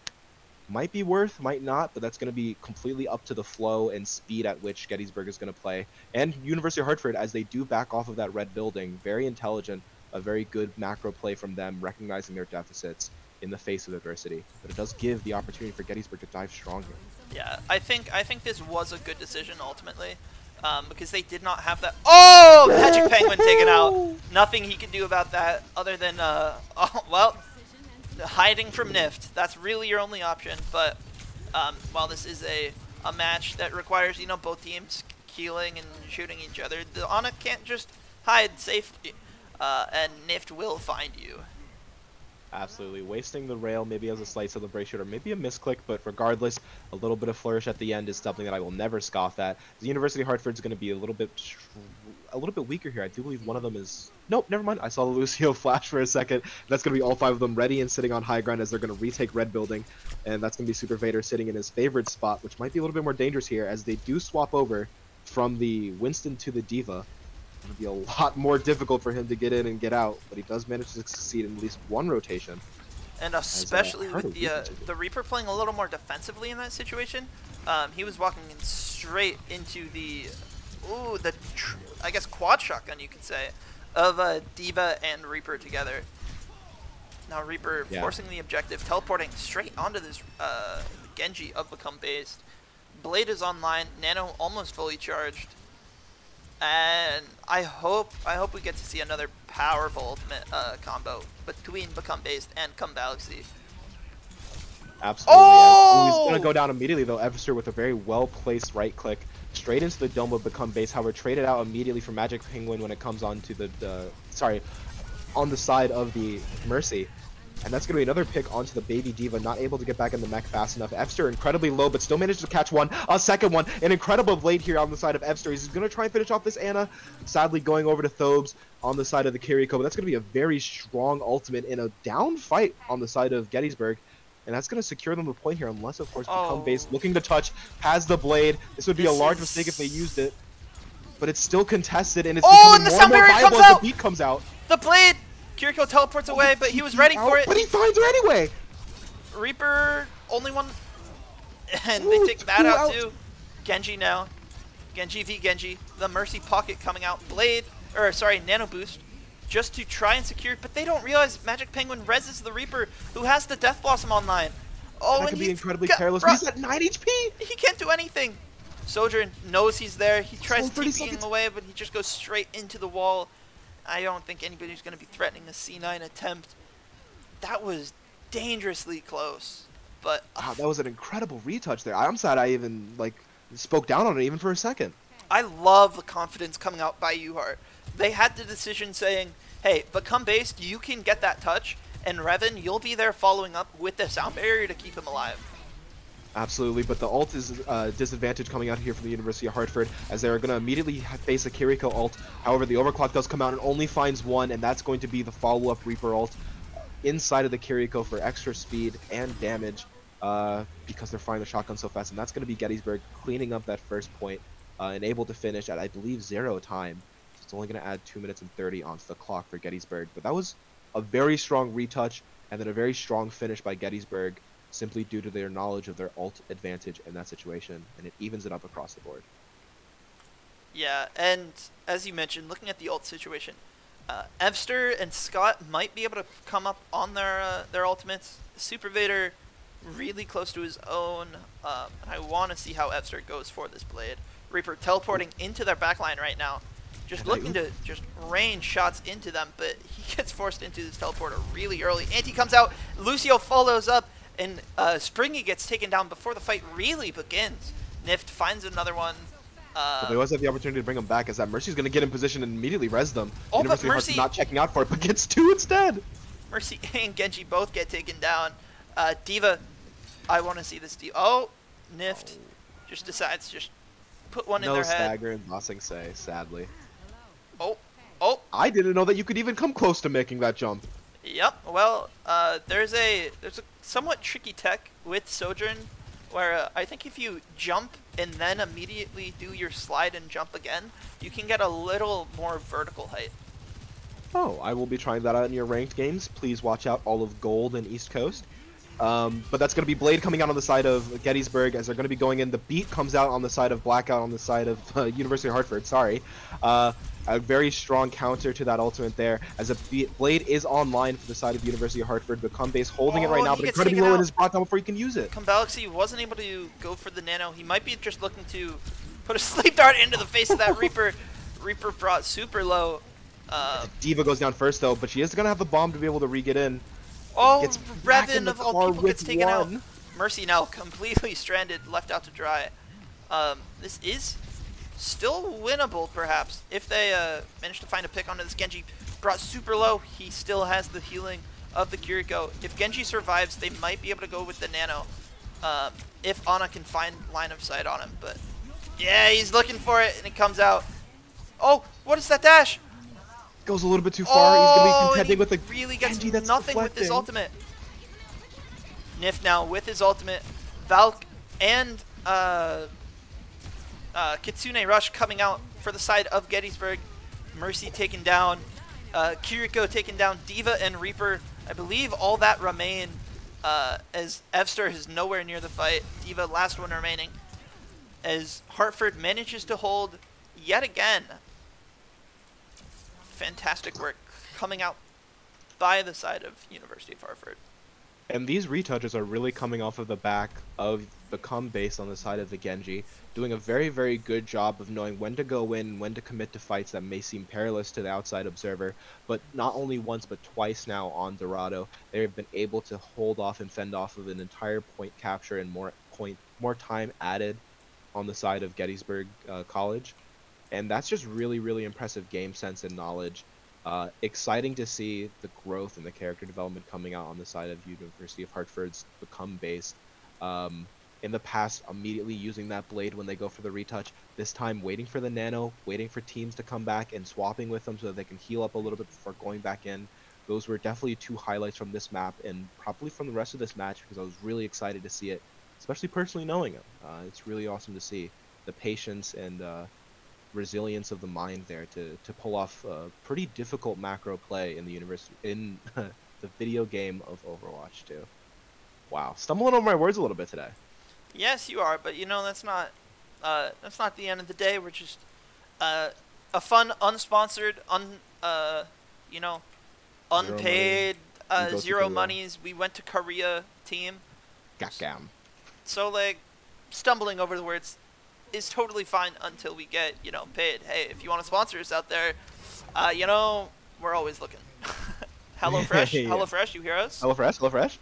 S2: might be worth, might not, but that's going to be completely up to the flow and speed at which Gettysburg is going to play. And University of Hartford, as they do back off of that red building, very intelligent, a very good macro play from them, recognizing their deficits in the face of adversity. But it does give the opportunity for Gettysburg to dive stronger.
S1: Yeah, I think I think this was a good decision ultimately, um, because they did not have that. Oh, Magic Penguin taken out. Nothing he can do about that other than uh, oh, well, hiding from Nift. That's really your only option. But um, while this is a a match that requires you know both teams keeling and shooting each other, the Ana can't just hide safely, uh, and Nift will find you.
S2: Absolutely. Wasting the rail maybe as a slight celebration or maybe a misclick, but regardless, a little bit of flourish at the end is something that I will never scoff at. The University of Hartford is going to be a little bit a little bit weaker here. I do believe one of them is Nope, never mind. I saw the Lucio flash for a second. That's going to be all five of them ready and sitting on high ground as they're going to retake red building. And that's going to be Super Vader sitting in his favorite spot, which might be a little bit more dangerous here as they do swap over from the Winston to the D.Va. It'll be a lot more difficult for him to get in and get out, but he does manage to succeed in at least one rotation.
S1: And especially with the uh, the Reaper playing a little more defensively in that situation, um, he was walking in straight into the, ooh, the tr- I guess quad shotgun you could say, of uh, D.Va and Reaper together. Now Reaper
S2: Yeah.
S1: forcing the objective, teleporting straight onto this uh, Genji of Become Based. Blade is online, Nano almost fully charged, and I hope I hope we get to see another powerful ultimate uh, combo between Become Based and Come Galaxy.
S2: Absolutely.
S1: Oh!
S2: He's going to go down immediately, though. Evster with a very well placed right click straight into the dome will become base. However, traded out immediately for Magic Penguin when it comes onto the, the sorry, on the side of the Mercy. And that's going to be another pick onto the Baby D.Va, not able to get back in the mech fast enough. Evster incredibly low, but still managed to catch one. A second one. An incredible blade here on the side of Evster. He's going to try and finish off this Ana. Sadly, going over to Thobes on the side of the Kiriko. But that's going to be a very strong ultimate in a down fight on the side of Gettysburg. And that's going to secure them the point here, unless, of course, Become
S1: Oh.
S2: Base looking to touch, has the blade. This would be a large
S1: is-
S2: mistake if they used it. But it's still contested, and it's
S1: Oh, and
S2: becoming
S1: the
S2: more and more viable
S1: comes
S2: as
S1: out!
S2: the beat comes out.
S1: The blade! Kiriko teleports away, but he was ready for it.
S2: But he finds her anyway.
S1: Reaper, only one. And they take that out
S2: out.
S1: too. Genji now. Genji v Genji. The Mercy Pocket coming out. Blade, or sorry, Nano Boost. Just to try and secure, but they don't realize Magic Penguin reses the Reaper, who has the Death Blossom online. Oh,
S2: that
S1: and he's
S2: incredibly careless. He's at 9 HP.
S1: he can't do anything. Soldier knows he's there. He tries
S2: 30
S1: TPing away, but he just goes straight into the wall. I don't think anybody's going to be threatening a C9 attempt. that was dangerously close. But
S2: Wow, that was an incredible retouch there. I'm sad I even like spoke down on it even for a second.
S1: I love the confidence coming out by UHart. They had the decision saying, hey, become based, you can get that touch, and Revan, you'll be there following up with the sound barrier to keep him alive.
S2: Absolutely, but the ult is uh, disadvantage coming out here from the University of Hartford as they're going to immediately face a Kiriko ult. However, the overclock does come out and only finds one, and that's going to be the follow-up Reaper ult inside of the Kiriko for extra speed and damage uh, because they're firing the shotgun so fast, and that's going to be Gettysburg cleaning up that first point uh, and able to finish at, I believe, zero time. So it's only going to add 2 minutes and 30 onto the clock for Gettysburg, but that was a very strong retouch and then a very strong finish by Gettysburg simply due to their knowledge of their ult advantage in that situation, and it evens it up across the board.
S1: Yeah, and as you mentioned, looking at the ult situation, uh, Evster and Scott might be able to come up on their uh, their ultimates. Super Vader really close to his own. Um, I want to see how Evster goes for this blade. Reaper teleporting into their backline right now. Just looking to just rain shots into them, but he gets forced into this teleporter really early. Anti comes out, Lucio follows up, and uh, Springy gets taken down before the fight really begins. Nift finds another one. Uh,
S2: but they always have the opportunity to bring them back, as that Mercy's going to get in position and immediately res them.
S1: Oh, but
S2: University Hearts
S1: Mercy-
S2: not checking out for it, but gets two instead.
S1: Mercy and Genji both get taken down. Uh, D.Va, I want to see this D.Va. Oh, Nift just decides to just put one in
S2: no
S1: their head.
S2: stagger and Bossing Say, sadly.
S1: Oh, oh,
S2: I didn't know that you could even come close to making that jump.
S1: Yep. Well, uh, there's a there's a somewhat tricky tech with Sojourn, where uh, I think if you jump and then immediately do your slide and jump again, you can get a little more vertical height.
S2: Oh, I will be trying that out in your ranked games. Please watch out all of Gold and East Coast. Um, but that's going to be Blade coming out on the side of Gettysburg as they're going to be going in. The beat comes out on the side of Blackout on the side of uh, University of Hartford. Sorry. Uh, a very strong counter to that ultimate there as a beat, Blade is online for the side of University of Hartford. Become base holding it
S1: Oh,
S2: right now, but incredibly low
S1: out.
S2: in his brought down before he can use it.
S1: Kumbalaxy wasn't able to go for the nano. He might be just looking to put a sleep dart into the face of that Reaper. Reaper brought super low. Uh,
S2: D.Va goes down first though, but she is going to have the bomb to be able to re-get in.
S1: Oh,
S2: Gets
S1: Revan of all people gets taken out. Mercy now completely stranded, left out to dry. Um, this is still winnable, perhaps, if they uh, manage to find a pick onto this Genji. Brought super low. He still has the healing of the Kiriko. If Genji survives, they might be able to go with the Nano. Um, if Ana can find line of sight on him, but yeah, he's looking for it, and it comes out. Oh, what is that dash?
S2: Goes a little bit too far. He's going to be
S1: Oh,
S2: contending with the
S1: really gets
S2: Genji that's
S1: nothing with his ultimate. Nift now with his ultimate, Valk and uh, uh, Kitsune Rush coming out for the side of Gettysburg. Mercy taken down, uh, Kiriko taken down, D.Va and Reaper. I believe all that remain uh, as Evster is nowhere near the fight. D.Va last one remaining. As Hartford manages to hold yet again. Fantastic work coming out by the side of University of Hartford.
S2: And these retouches are really coming off of the back of the come base on the side of the Genji, doing a very, very good job of knowing when to go in when to commit to fights that may seem perilous to the outside observer. But not only once, but twice now on Dorado, they've been able to hold off and fend off of an entire point capture and more point, more time added on the side of Gettysburg uh, College. And that's just really, really impressive game sense and knowledge. Uh, exciting to see the growth and the character development coming out on the side of University of Hartford's become base. Um, in the past, immediately using that blade when they go for the retouch. This time, waiting for the nano, waiting for teams to come back and swapping with them so that they can heal up a little bit before going back in. Those were definitely two highlights from this map and probably from the rest of this match because I was really excited to see it, especially personally knowing him. Uh, it's really awesome to see the patience and uh, resilience of the mind there to, to pull off a pretty difficult macro play in the universe in the video game of Overwatch 2. Wow, stumbling over my words a little bit today.
S1: Yes, you are, but you know that's not uh, that's not the end of the day. We're just uh, a fun, unsponsored, un uh, you know,
S2: money.
S1: unpaid,
S2: We
S1: uh, zero monies. We went to Korea team,
S2: Gakgam.
S1: so like stumbling over the words is totally fine until we get you know paid. Hey, if you want to sponsor us out there, uh, you know we're always looking. Hello Fresh,
S2: Yeah.
S1: Hello Fresh, you hear us?
S2: Hello Fresh, Hello Fresh.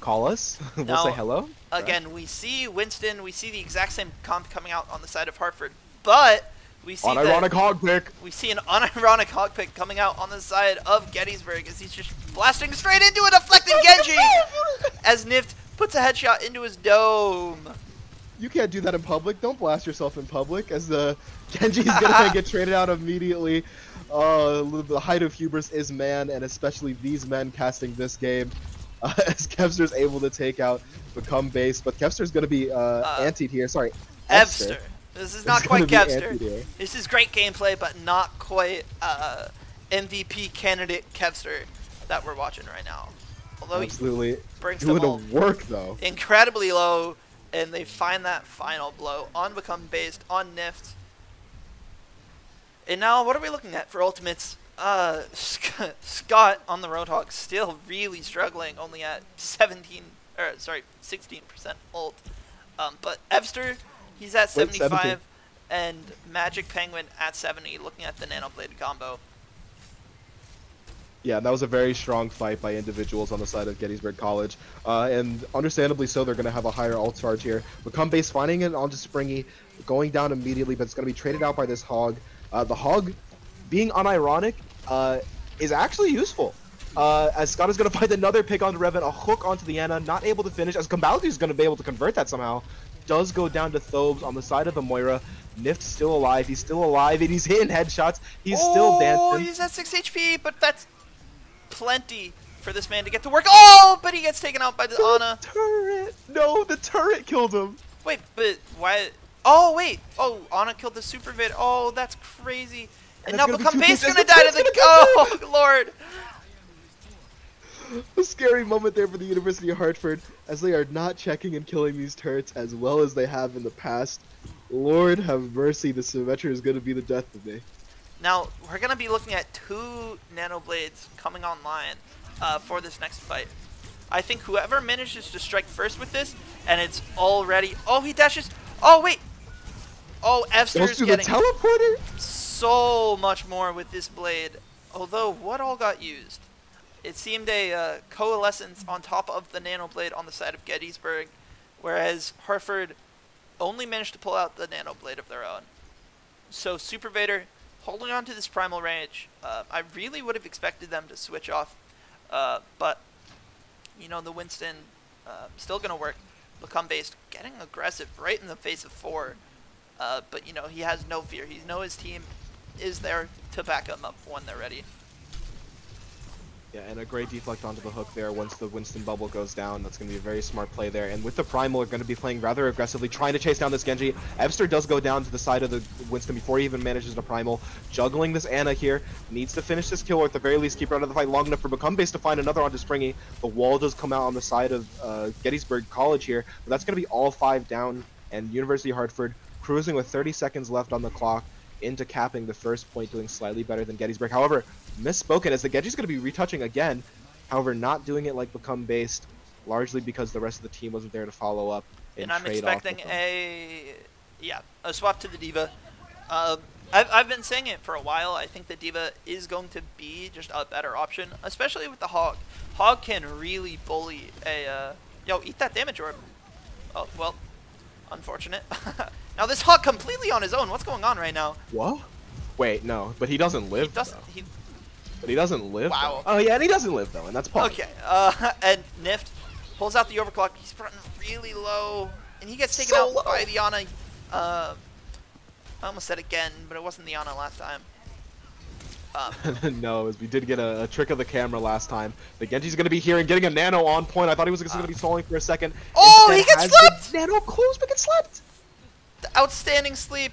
S2: Call us. we'll
S1: No.
S2: say hello.
S1: Again, we see Winston, we see the exact same comp coming out on the side of Hartford, but we see that
S2: Unironic hog pick.
S1: we see an unironic hog pick coming out on the side of Gettysburg as he's just blasting straight into a deflecting Genji as Nift puts a headshot into his dome.
S2: You can't do that in public. Don't blast yourself in public. As the Genji's gonna get traded out immediately. Uh, the height of hubris is man, and especially these men casting this game. Uh, as Kevster's able to take out become base, but Kevster's gonna be uh,
S1: Uh,
S2: antied here. Sorry,
S1: Evster. This is not
S2: It's
S1: quite Kevster. This is great gameplay, but not quite uh, MVP candidate Kevster that we're watching right now. Although he
S2: Absolutely
S1: brings
S2: doing
S1: them
S2: the
S1: all
S2: work though.
S1: incredibly low, and they find that final blow on Become Based, on Nift. And now, what are we looking at for ultimates? Uh, Sc- Scott on the Roadhog still really struggling, only at 17, or sorry, 16% ult. Um, but Evster, he's at 75,
S2: 17.
S1: and Magic Penguin at 70, looking at the Nanoblade combo.
S2: Yeah, that was a very strong fight by individuals on the side of Gettysburg College, uh, and understandably so, they're going to have a higher ult charge here. Become base finding it onto Springy, going down immediately, but it's going to be traded out by this Hog. Uh, the Hog, being unironic, uh, is actually useful. Uh, as Scott is going to find another pick onto Revan, a hook onto the Ana, not able to finish, as Kambalki is going to be able to convert that somehow. Does go down to Thobes on the side of the Moira. Nift's still alive, he's still alive, and he's hitting headshots. He's still dancing.
S1: oh, he's at 6 HP, but that's plenty for this man to get to work. Oh, but he gets taken out by the
S2: The
S1: Ana.
S2: turret! No, the turret killed him!
S1: Wait, but why? Oh, wait. Oh, Ana killed the super vid. Oh, that's crazy. And,
S2: And
S1: now Become Base
S2: picks,
S1: gonna die to the. Oh, lord.
S2: A scary moment there for the University of Hartford, as they are not checking and killing these turrets as well as they have in the past. Lord have mercy, the Symmetra is going to be the death of me.
S1: Now, we're gonna be looking at two Nanoblades coming online uh, for this next fight. I think whoever manages to strike first with this, and it's already. Oh, he dashes. Oh, wait. Oh,
S2: through the
S1: getting.
S2: teleporter?
S1: so much more with this blade. Although, what all got used? It seemed a uh, coalescence on top of the nano blade on the side of Gettysburg, whereas Hartford only managed to pull out the nano blade of their own. So Super Vader holding on to this Primal Rage. Uh, I really would have expected them to switch off, uh, but you know the Winston uh, still gonna work. Become based, getting aggressive right in the face of four. Uh, but you know he has no fear. He knows his team is there to back him up when they're ready.
S2: Yeah, and a great deflect onto the hook there once the Winston bubble goes down. That's going to be a very smart play there. And with the Primal, we're going to be playing rather aggressively, trying to chase down this Genji. Evster does go down to the side of the Winston before he even manages to Primal. Juggling this Ana here. Needs to finish this kill or at the very least keep her out of the fight long enough for Become Base to find another onto Springy. The wall does come out on the side of uh, Gettysburg College here. But that's going to be all five down. And University Hartford cruising with 30 seconds left on the clock into capping the first point, doing slightly better than Gettysburg. However, misspoken as the Genji's going to be retouching again. However, not doing it like become based, largely because the rest of the team wasn't there to follow up and,
S1: and I'm expecting a yeah a swap to the D.Va. Uh, I've I've been saying it for a while. I think the D.Va is going to be just a better option, especially with the hog. Hog can really bully a uh, yo eat that damage orb. Oh well, unfortunate. now this Hog completely on his own. What's going on right now?
S2: What? Wait, no, but he doesn't
S1: He
S2: live.
S1: doesn't.
S2: though.
S1: He
S2: But he doesn't live.
S1: Wow.
S2: though. Oh yeah, and he doesn't live though, and that's Paul.
S1: Okay, uh, and Nift pulls out the overclock. He's running really low, and he gets taken
S2: So
S1: out
S2: low.
S1: by the Ana. Uh, I almost said again, but it wasn't the Ana last time. Um,
S2: no, we did get a, a trick of the camera last time. The Genji's gonna be here and getting a nano on point. I thought he was just gonna be stalling for a second.
S1: Oh, he gets flipped!
S2: Nano close, but gets slapped.
S1: Outstanding sleep.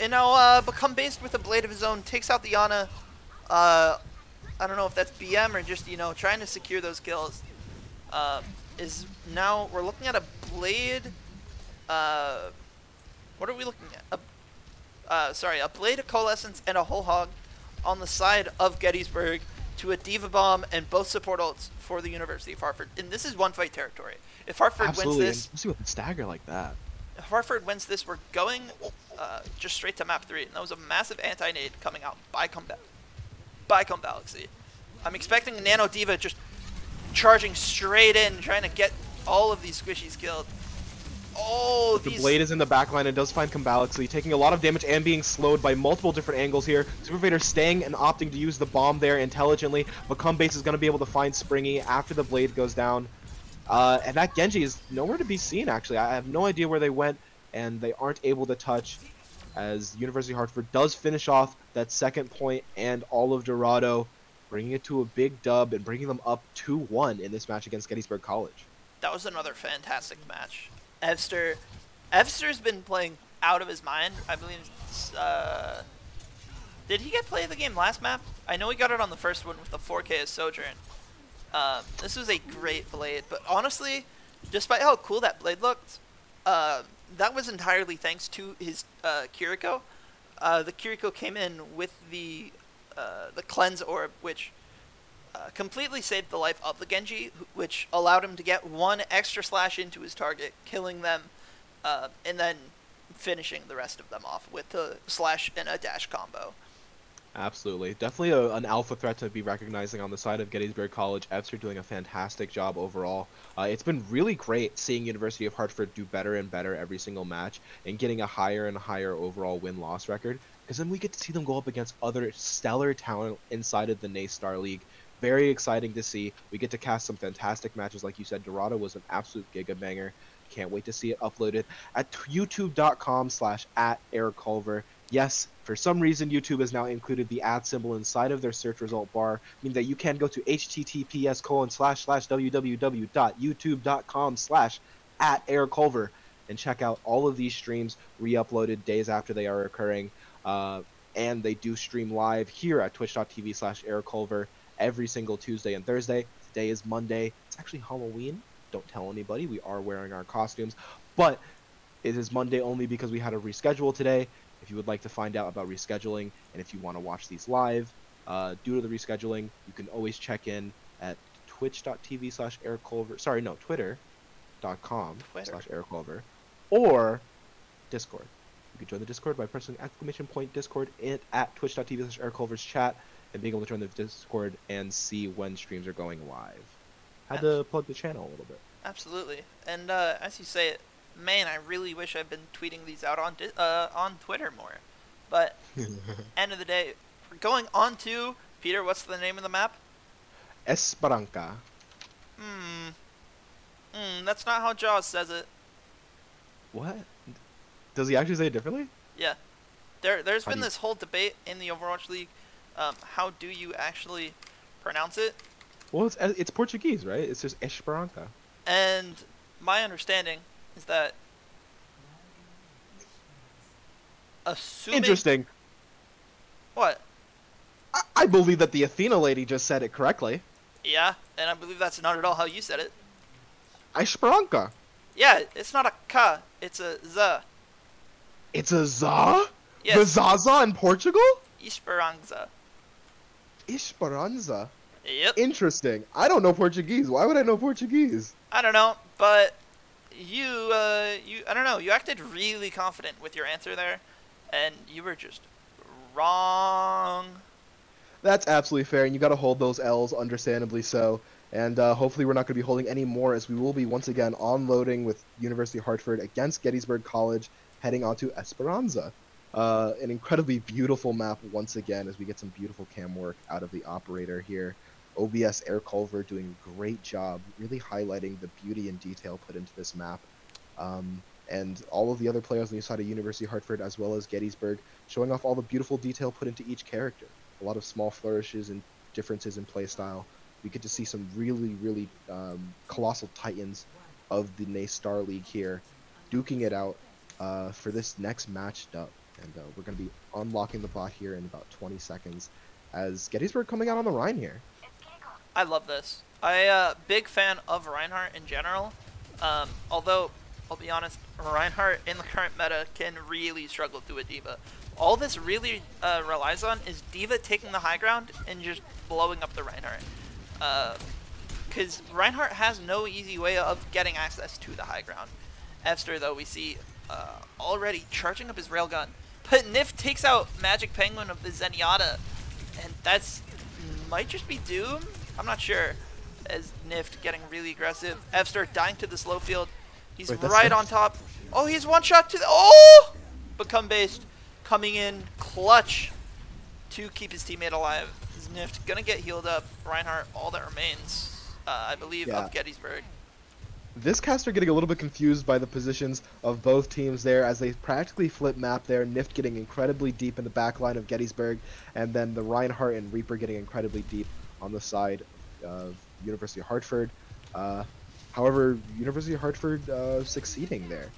S1: And now uh, become based with a blade of his own. Takes out the Ana. Uh, I don't know if that's BM or just you know trying to secure those kills. Uh, is now we're looking at a blade. Uh, what are we looking at? A, uh, sorry, a blade of coalescence and a whole hog on the side of Gettysburg to a D.Va bomb and both support ults for the University of Hartford. And this is one fight territory. If Hartford
S2: Absolutely.
S1: wins this,
S2: See with a stagger like that.
S1: If Hartford wins this, we're going uh, just straight to map three, and that was a massive anti-nade coming out by Combat by Combalaxy. I'm expecting Nano D.Va just charging straight in, trying to get all of these squishies killed. Oh,
S2: The
S1: these...
S2: blade is in the backline and does find Combalixly, taking a lot of damage and being slowed by multiple different angles here. Super Vader staying and opting to use the bomb there intelligently, but Base is going to be able to find Springy after the blade goes down. Uh, and that Genji is nowhere to be seen, actually. I have no idea where they went, and they aren't able to touch as University Hartford does finish off that second point and all of Dorado, bringing it to a big dub and bringing them up 2-1 in this match against Gettysburg College.
S1: That was another fantastic match. Evster, Evster's been playing out of his mind. I believe. Uh, did he get play the game last map? I know he got it on the first one with the 4K of Sojourn. Um, this was a great blade, but honestly, despite how cool that blade looked, uh, that was entirely thanks to his uh, Kiriko. Uh, the Kiriko came in with the uh, the cleanse orb, which uh, completely saved the life of the Genji, which allowed him to get one extra slash into his target, killing them, uh, and then finishing the rest of them off with a slash and a dash combo.
S2: Absolutely. Definitely a, an alpha threat to be recognizing on the side of Gettysburg College. Evster doing a fantastic job overall. Uh, it's been really great seeing University of Hartford do better and better every single match and getting a higher and higher overall win-loss record. Because then we get to see them go up against other stellar talent inside of the NACE Star League very exciting to see. We get to cast some fantastic matches, like you said. Dorado was an absolute giga banger. Can't wait to see it uploaded at youtube.com slash at airculver. Yes, for some reason YouTube has now included the ad symbol inside of their search result bar, meaning that you can go to https colon slash slash www.youtube.com slash at airculver and check out all of these streams re-uploaded days after they are occurring. Uh, and they do stream live here at twitch.tv slash airculver every single Tuesday and Thursday. Today is Monday. It's actually Halloween. Don't tell anybody. We are wearing our costumes. But it is Monday only because we had to reschedule today. If you would like to find out about rescheduling and if you want to watch these live uh, due to the rescheduling, you can always check in at twitch.tv slash airculver. Sorry, no, twitter.com
S1: Twitter.
S2: slash airculver. Or Discord. You can join the Discord by pressing exclamation point Discord at, at twitch.tv slash airculver's chat and being able to join the Discord and see when streams are going live. Had to plug the channel a little bit.
S1: Absolutely. And uh, as you say it, man, I really wish I'd been tweeting these out on uh, on Twitter more. But end of the day, we're going on to Peter. What's the name of the map?
S2: Esperanca.
S1: Hmm. Hmm. That's not how Jaws says it.
S2: What? Does he actually say it differently?
S1: Yeah. There, there's
S2: How
S1: been this whole debate in the Overwatch League. Um, how do you actually pronounce it?
S2: Well, it's it's Portuguese, right? It's just Esperanca.
S1: And my understanding is that assuming
S2: Interesting.
S1: what?
S2: I, I believe that the Athena lady just said it correctly.
S1: Yeah, and I believe that's not at all how you said it.
S2: Esperanca.
S1: Yeah, it's not a ka, it's a z.
S2: It's a za?
S1: Yes,
S2: The Zaza in Portugal?
S1: Esperança.
S2: Esperança.
S1: Yep.
S2: Interesting. I don't know Portuguese. Why would I know Portuguese?
S1: I don't know, but you, uh, you, I don't know. You acted really confident with your answer there, and you were just wrong.
S2: That's absolutely fair, and you got to hold those L's, understandably so. And uh, hopefully, we're not going to be holding any more, as we will be once again onloading with University of Hartford against Gettysburg College, heading on to Esperança. Uh, an incredibly beautiful map once again, as we get some beautiful cam work out of the operator here. OBS Air Culver doing a great job, really highlighting the beauty and detail put into this map. Um, and all of the other players on the side of University of Hartford, as well as Gettysburg, showing off all the beautiful detail put into each character. A lot of small flourishes and differences in playstyle. We get to see some really, really um, colossal titans of the NACE Star League here, duking it out uh, for this next match up. And uh, we're going to be unlocking the bot here in about 20 seconds as Gettysburg coming out on the Rein here.
S1: I love this. I uh, big fan of Reinhardt in general. Um, although I'll be honest, Reinhardt in the current meta can really struggle through a D.Va. All this really uh, relies on is D.Va taking the high ground and just blowing up the Reinhardt. Because Reinhardt has no easy way of getting access to the high ground. Evster, though, we see uh, already charging up his railgun. But Nift takes out Magic Penguin of the Zenyatta, and that's might just be Doom. I'm not sure. As Nift getting really aggressive. Evster dying to the slow field. He's
S2: Wait,
S1: right on top. Oh, he's one shot to the. Oh! Become based. Coming in clutch to keep his teammate alive. Is Nift gonna get healed up? Reinhardt, all that remains, uh, I believe,
S2: Yeah.
S1: of Gettysburg.
S2: This caster getting a little bit confused by the positions of both teams there as they practically flip map there. Nift getting incredibly deep in the back line of Gettysburg, and then the Reinhardt and Reaper getting incredibly deep on the side of University of Hartford. Uh, however, University of Hartford uh, succeeding there,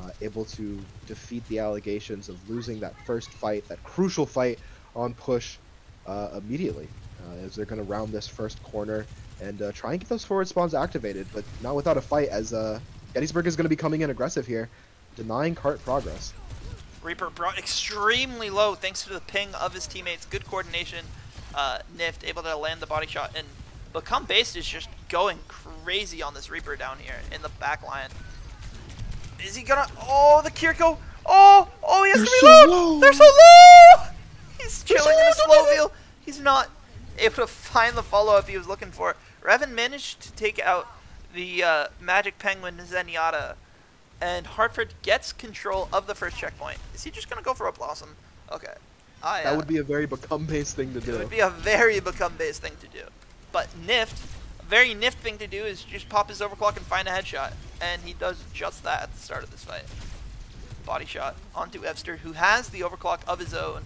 S2: uh, able to defeat the allegations of losing that first fight, that crucial fight on push immediately, as they're going to round this first corner and uh, try and get those forward spawns activated, but not without a fight, as uh, Gettysburg is going to be coming in aggressive here, denying cart progress.
S1: Reaper brought extremely low thanks to the ping of his teammates. Good coordination. Uh, Nift able to land the body shot and Become Based is just going crazy on this Reaper down here in the back line. Is he gonna? Oh, the Kiriko! Oh, oh, he has
S2: They're
S1: to
S2: so
S1: reload!
S2: low.
S1: They're so low! He's chilling
S2: so
S1: in a
S2: low,
S1: slow wheel. He's not able to find the follow-up he was looking for. Revan managed to take out the uh, Magic Penguin Zenyatta, and Hartford gets control of the first checkpoint. Is he just gonna go for a Blossom? Okay. I,
S2: That
S1: uh,
S2: would be a very become based thing to do.
S1: it would be a very become based thing to do. But Nift, a very Nift thing to do is just pop his overclock and find a headshot. And he does just that at the start of this fight. Body shot onto Evster, who has the overclock of his own.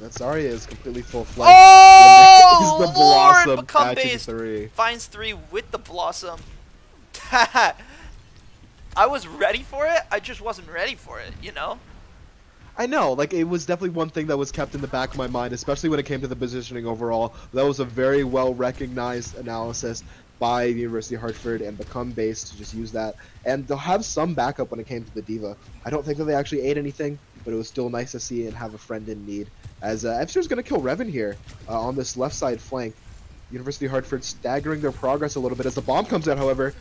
S2: That Zarya is completely full flank.
S1: Oh,
S2: the
S1: Lord,
S2: Blossom
S1: become based.
S2: three.
S1: Finds three with the Blossom. I was ready for it, I just wasn't ready for it, you know?
S2: I know, like it was definitely one thing that was kept in the back of my mind, especially when it came to the positioning overall. That was a very well recognized analysis by the University of Hartford and Become Base to just use that. And they'll have some backup when it came to the D.Va. I don't think that they actually ate anything, but it was still nice to see and have a friend in need. As uh, Evster's going to kill Revan here uh, on this left side flank. University of Hartford staggering their progress a little bit as the bomb comes out, however,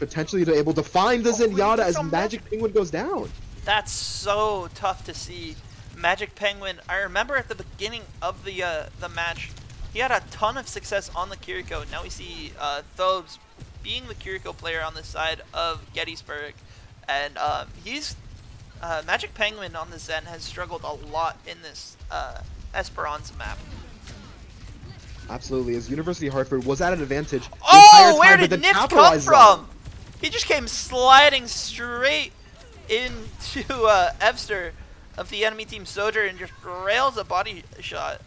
S2: potentially to able to find the Zenyatta as Magic Penguin goes down.
S1: That's so tough to see. Magic Penguin. I remember at the beginning of the uh, the match, he had a ton of success on the Kiriko. Now we see uh, Thobes being the Kiriko player on the side of Gettysburg, and um, he's uh, Magic Penguin on the Zen has struggled a lot in this uh, Esperança map.
S2: Absolutely, as University of Hartford was at an advantage.
S1: Oh, where did Nift come from? He just came sliding straight into uh, Evster of the enemy team Soldier and just rails a body shot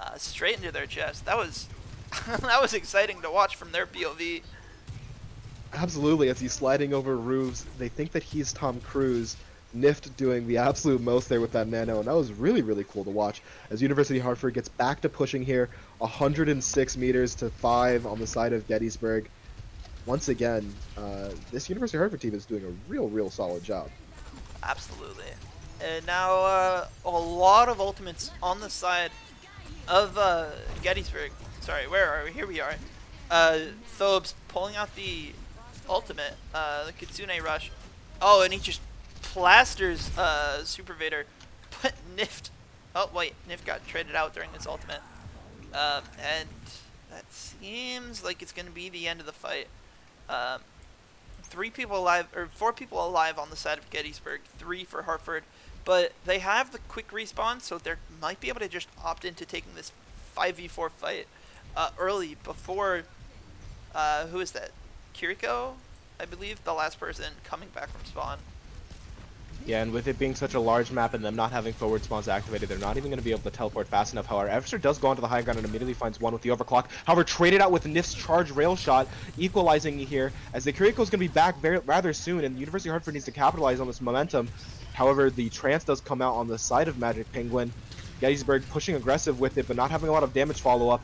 S1: uh, straight into their chest. That was that was exciting to watch from their POV.
S2: Absolutely, as he's sliding over roofs, they think that he's Tom Cruise. Nift doing the absolute most there with that nano, and that was really, really cool to watch. As University Hartford gets back to pushing here, 106 meters to 5 on the side of Gettysburg. Once again, uh, this University of Hartford team is doing a real, real solid job.
S1: Absolutely. And now uh, a lot of ultimates on the side of uh, Gettysburg. Sorry, where are we? Here we are. Uh, Thobes pulling out the ultimate, uh, the Kitsune Rush. Oh, and he just plasters uh, Super Vader. But Nift. Oh, wait. Nift got traded out during his ultimate. Um, and that seems like it's going to be the end of the fight. Um, three people alive, or four people alive on the side of Gettysburg, three for Hartford. But they have the quick respawn, so they might be able to just opt into taking this 5v4 fight uh, early before, uh, who is that? Kiriko, I believe, the last person coming back from spawn.
S2: Yeah, and with it being such a large map and them not having forward spawns activated, they're not even going to be able to teleport fast enough. However, Evster does go onto the high ground and immediately finds one with the overclock. However, traded out with Nift's charge rail shot, equalizing here, as the Kiriko is going to be back very, rather soon, and the University of Hartford needs to capitalize on this momentum. However, the trance does come out on the side of Magic Penguin. Gettysburg pushing aggressive with it, but not having a lot of damage follow-up.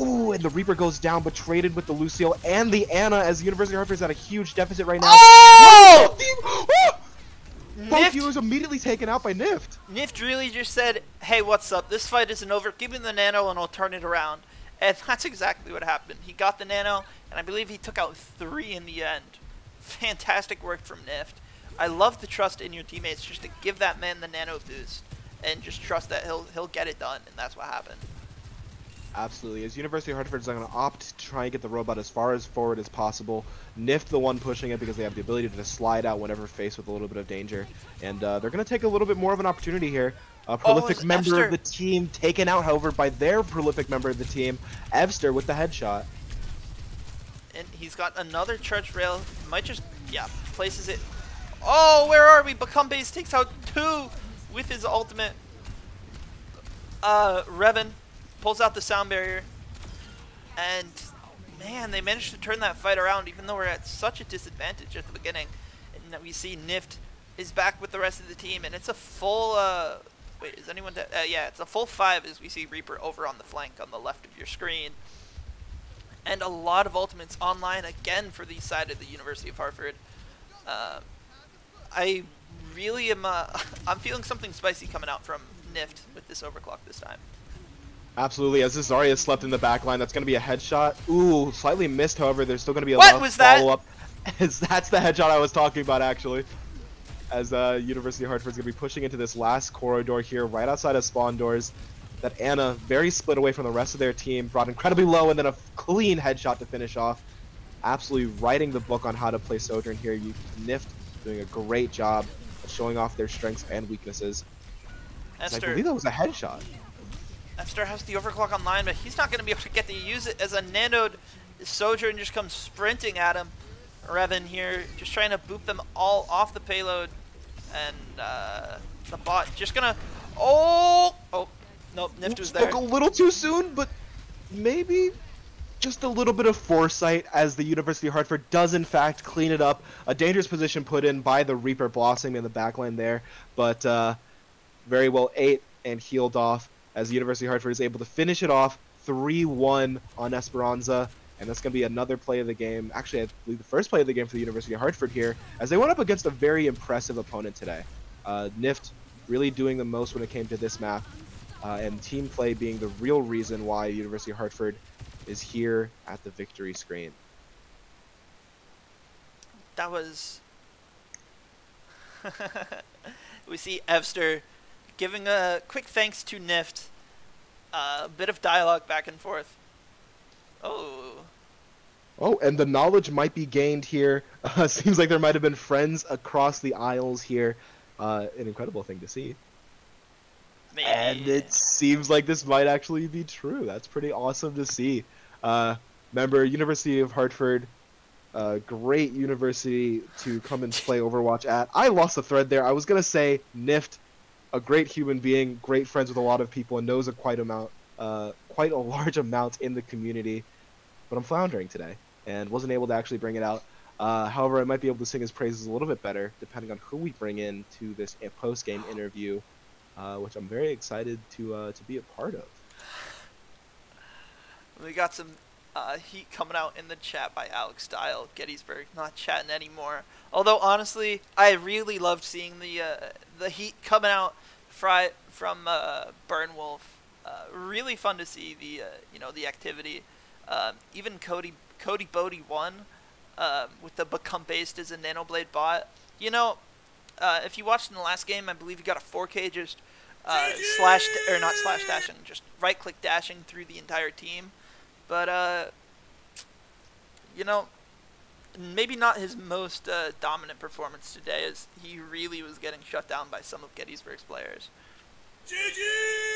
S2: Ooh, and the Reaper goes down, but traded with the Lucio and the Ana, as University of Hartford's at a huge deficit right now.
S1: Oh!
S2: Both
S1: Nift,
S2: viewers immediately taken out by Nift.
S1: Nift really just said, hey, what's up? This fight isn't over. Give me the nano and I'll turn it around. And that's exactly what happened. He got the nano, and I believe he took out three in the end. Fantastic work from Nift. I love the trust in your teammates just to give that man the nano boost and just trust that he'll he'll get it done, and that's what happened.
S2: Absolutely. As University of Hartford is going to opt to try and get the robot as far as forward as possible. Nift the one pushing it because they have the ability to just slide out whenever faced with a little bit of danger. And uh, they're going to take a little bit more of an opportunity here. A prolific
S1: it's
S2: member
S1: Evster.
S2: of the team taken out, however, by their prolific member of the team, Evster, with the headshot.
S1: And he's got another charge rail. Might just, yeah, places it. Oh, where are we? Become base takes out two with his ultimate. Uh, Revan pulls out the sound barrier. And, man, they managed to turn that fight around even though we're at such a disadvantage at the beginning. And we see Nift is back with the rest of the team. And it's a full, uh, wait, is anyone, uh, yeah, it's a full five as we see Reaper over on the flank on the left of your screen and a lot of ultimates online again for the side of the University of Hartford. Uh, I really am. Uh, I'm feeling something spicy coming out from Nift with this overclock this time.
S2: Absolutely, as this Zarya slept in the back line, that's going to be a headshot. Ooh, slightly missed, however, there's still going to be a
S1: What
S2: lot
S1: was that?
S2: follow-up. That's the headshot I was talking about, actually. As uh, University of Hartford's going to be pushing into this last corridor here, right outside of spawn doors. That Ana, very split away from the rest of their team, brought incredibly low, and then a clean headshot to finish off. Absolutely writing the book on how to play Sojourn here. You Nift doing a great job of showing off their strengths and weaknesses. As I believe that was a headshot.
S1: Evster has the overclock online, but he's not going to be able to get to use it as a nanoed Sojourn just comes sprinting at him. Revan here, just trying to boop them all off the payload, and uh, the bot just gonna. Oh, oh, nope, Nift was there.
S2: Spoke a little too soon, but maybe just a little bit of foresight as the University of Hartford does in fact clean it up. A dangerous position put in by the Reaper Blossom in the backline there, but uh, very well ate and healed off as University of Hartford is able to finish it off 3-1 on Esperança. And that's going to be another play of the game. Actually, I believe the first play of the game for the University of Hartford here, as they went up against a very impressive opponent today. Uh, Nift really doing the most when it came to this map, uh, and team play being the real reason why University of Hartford is here at the victory screen.
S1: that was we see Evster giving a quick thanks to Nift. A bit of dialogue back and forth. Oh,
S2: Oh, and the knowledge might be gained here. Uh, seems like there might have been friends across the aisles here. Uh, an incredible thing to see.
S1: maybe.
S2: And it seems like this might actually be true. That's pretty awesome to see. Uh, remember, University of Hartford, uh, great university to come and play Overwatch at. I lost the thread there. I was gonna say Nift, a great human being, great friends with a lot of people, and knows a quite amount, uh, quite a large amount in the community. But I'm floundering today and wasn't able to actually bring it out. Uh, however, I might be able to sing his praises a little bit better depending on who we bring in to this post game interview, uh, which I'm very excited to uh, to be a part of.
S1: We got some uh, heat coming out in the chat by Alex Style, Gettysburg, not chatting anymore. Although honestly, I really loved seeing the uh, the heat coming out fri- from uh, Burn Wolf. Uh, really fun to see the uh, you know the activity. Um, even Cody Cody Bodie won um, with the become based as a nanoblade bot. You know, uh, if you watched in the last game, I believe he got a 4K just uh, slash or not slash dashing, just right click dashing through the entire team. But uh, you know, maybe not his most uh, dominant performance today, as he really was getting shut down by some of Gettysburg's players.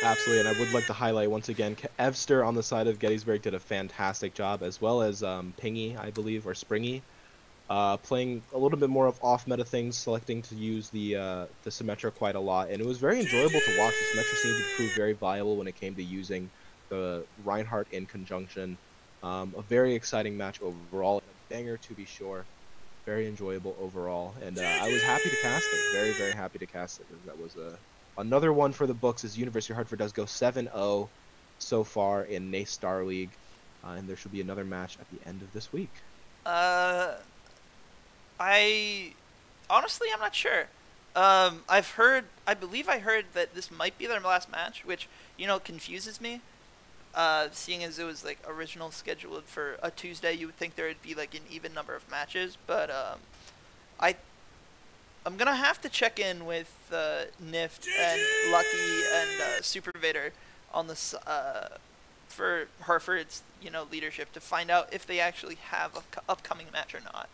S2: Absolutely, and I would like to highlight once again, Evster on the side of Gettysburg did a fantastic job, as well as um, Pingy, I believe, or Springy, uh, playing a little bit more of off-meta things, selecting to use the uh, the Symmetra quite a lot, and it was very enjoyable to watch. The Symmetra seemed to prove very viable when it came to using the Reinhardt in conjunction. Um, a very exciting match overall, a banger to be sure. Very enjoyable overall, and uh, I was happy to cast it. Very, very happy to cast it. That was a another one for the books as University of Hartford does go 7-0 so far in NACE Star League, uh, and there should be another match at the end of this week.
S1: Uh, I honestly I'm not sure. Um, I've heard, I believe I heard that this might be their last match, which you know confuses me. Uh, seeing as it was like original scheduled for a Tuesday, you would think there would be like an even number of matches, but um, I I'm gonna have to check in with uh, Nift and Lucky and uh, Super Vader on this uh, for Hartford's you know leadership to find out if they actually have a c- upcoming match or not.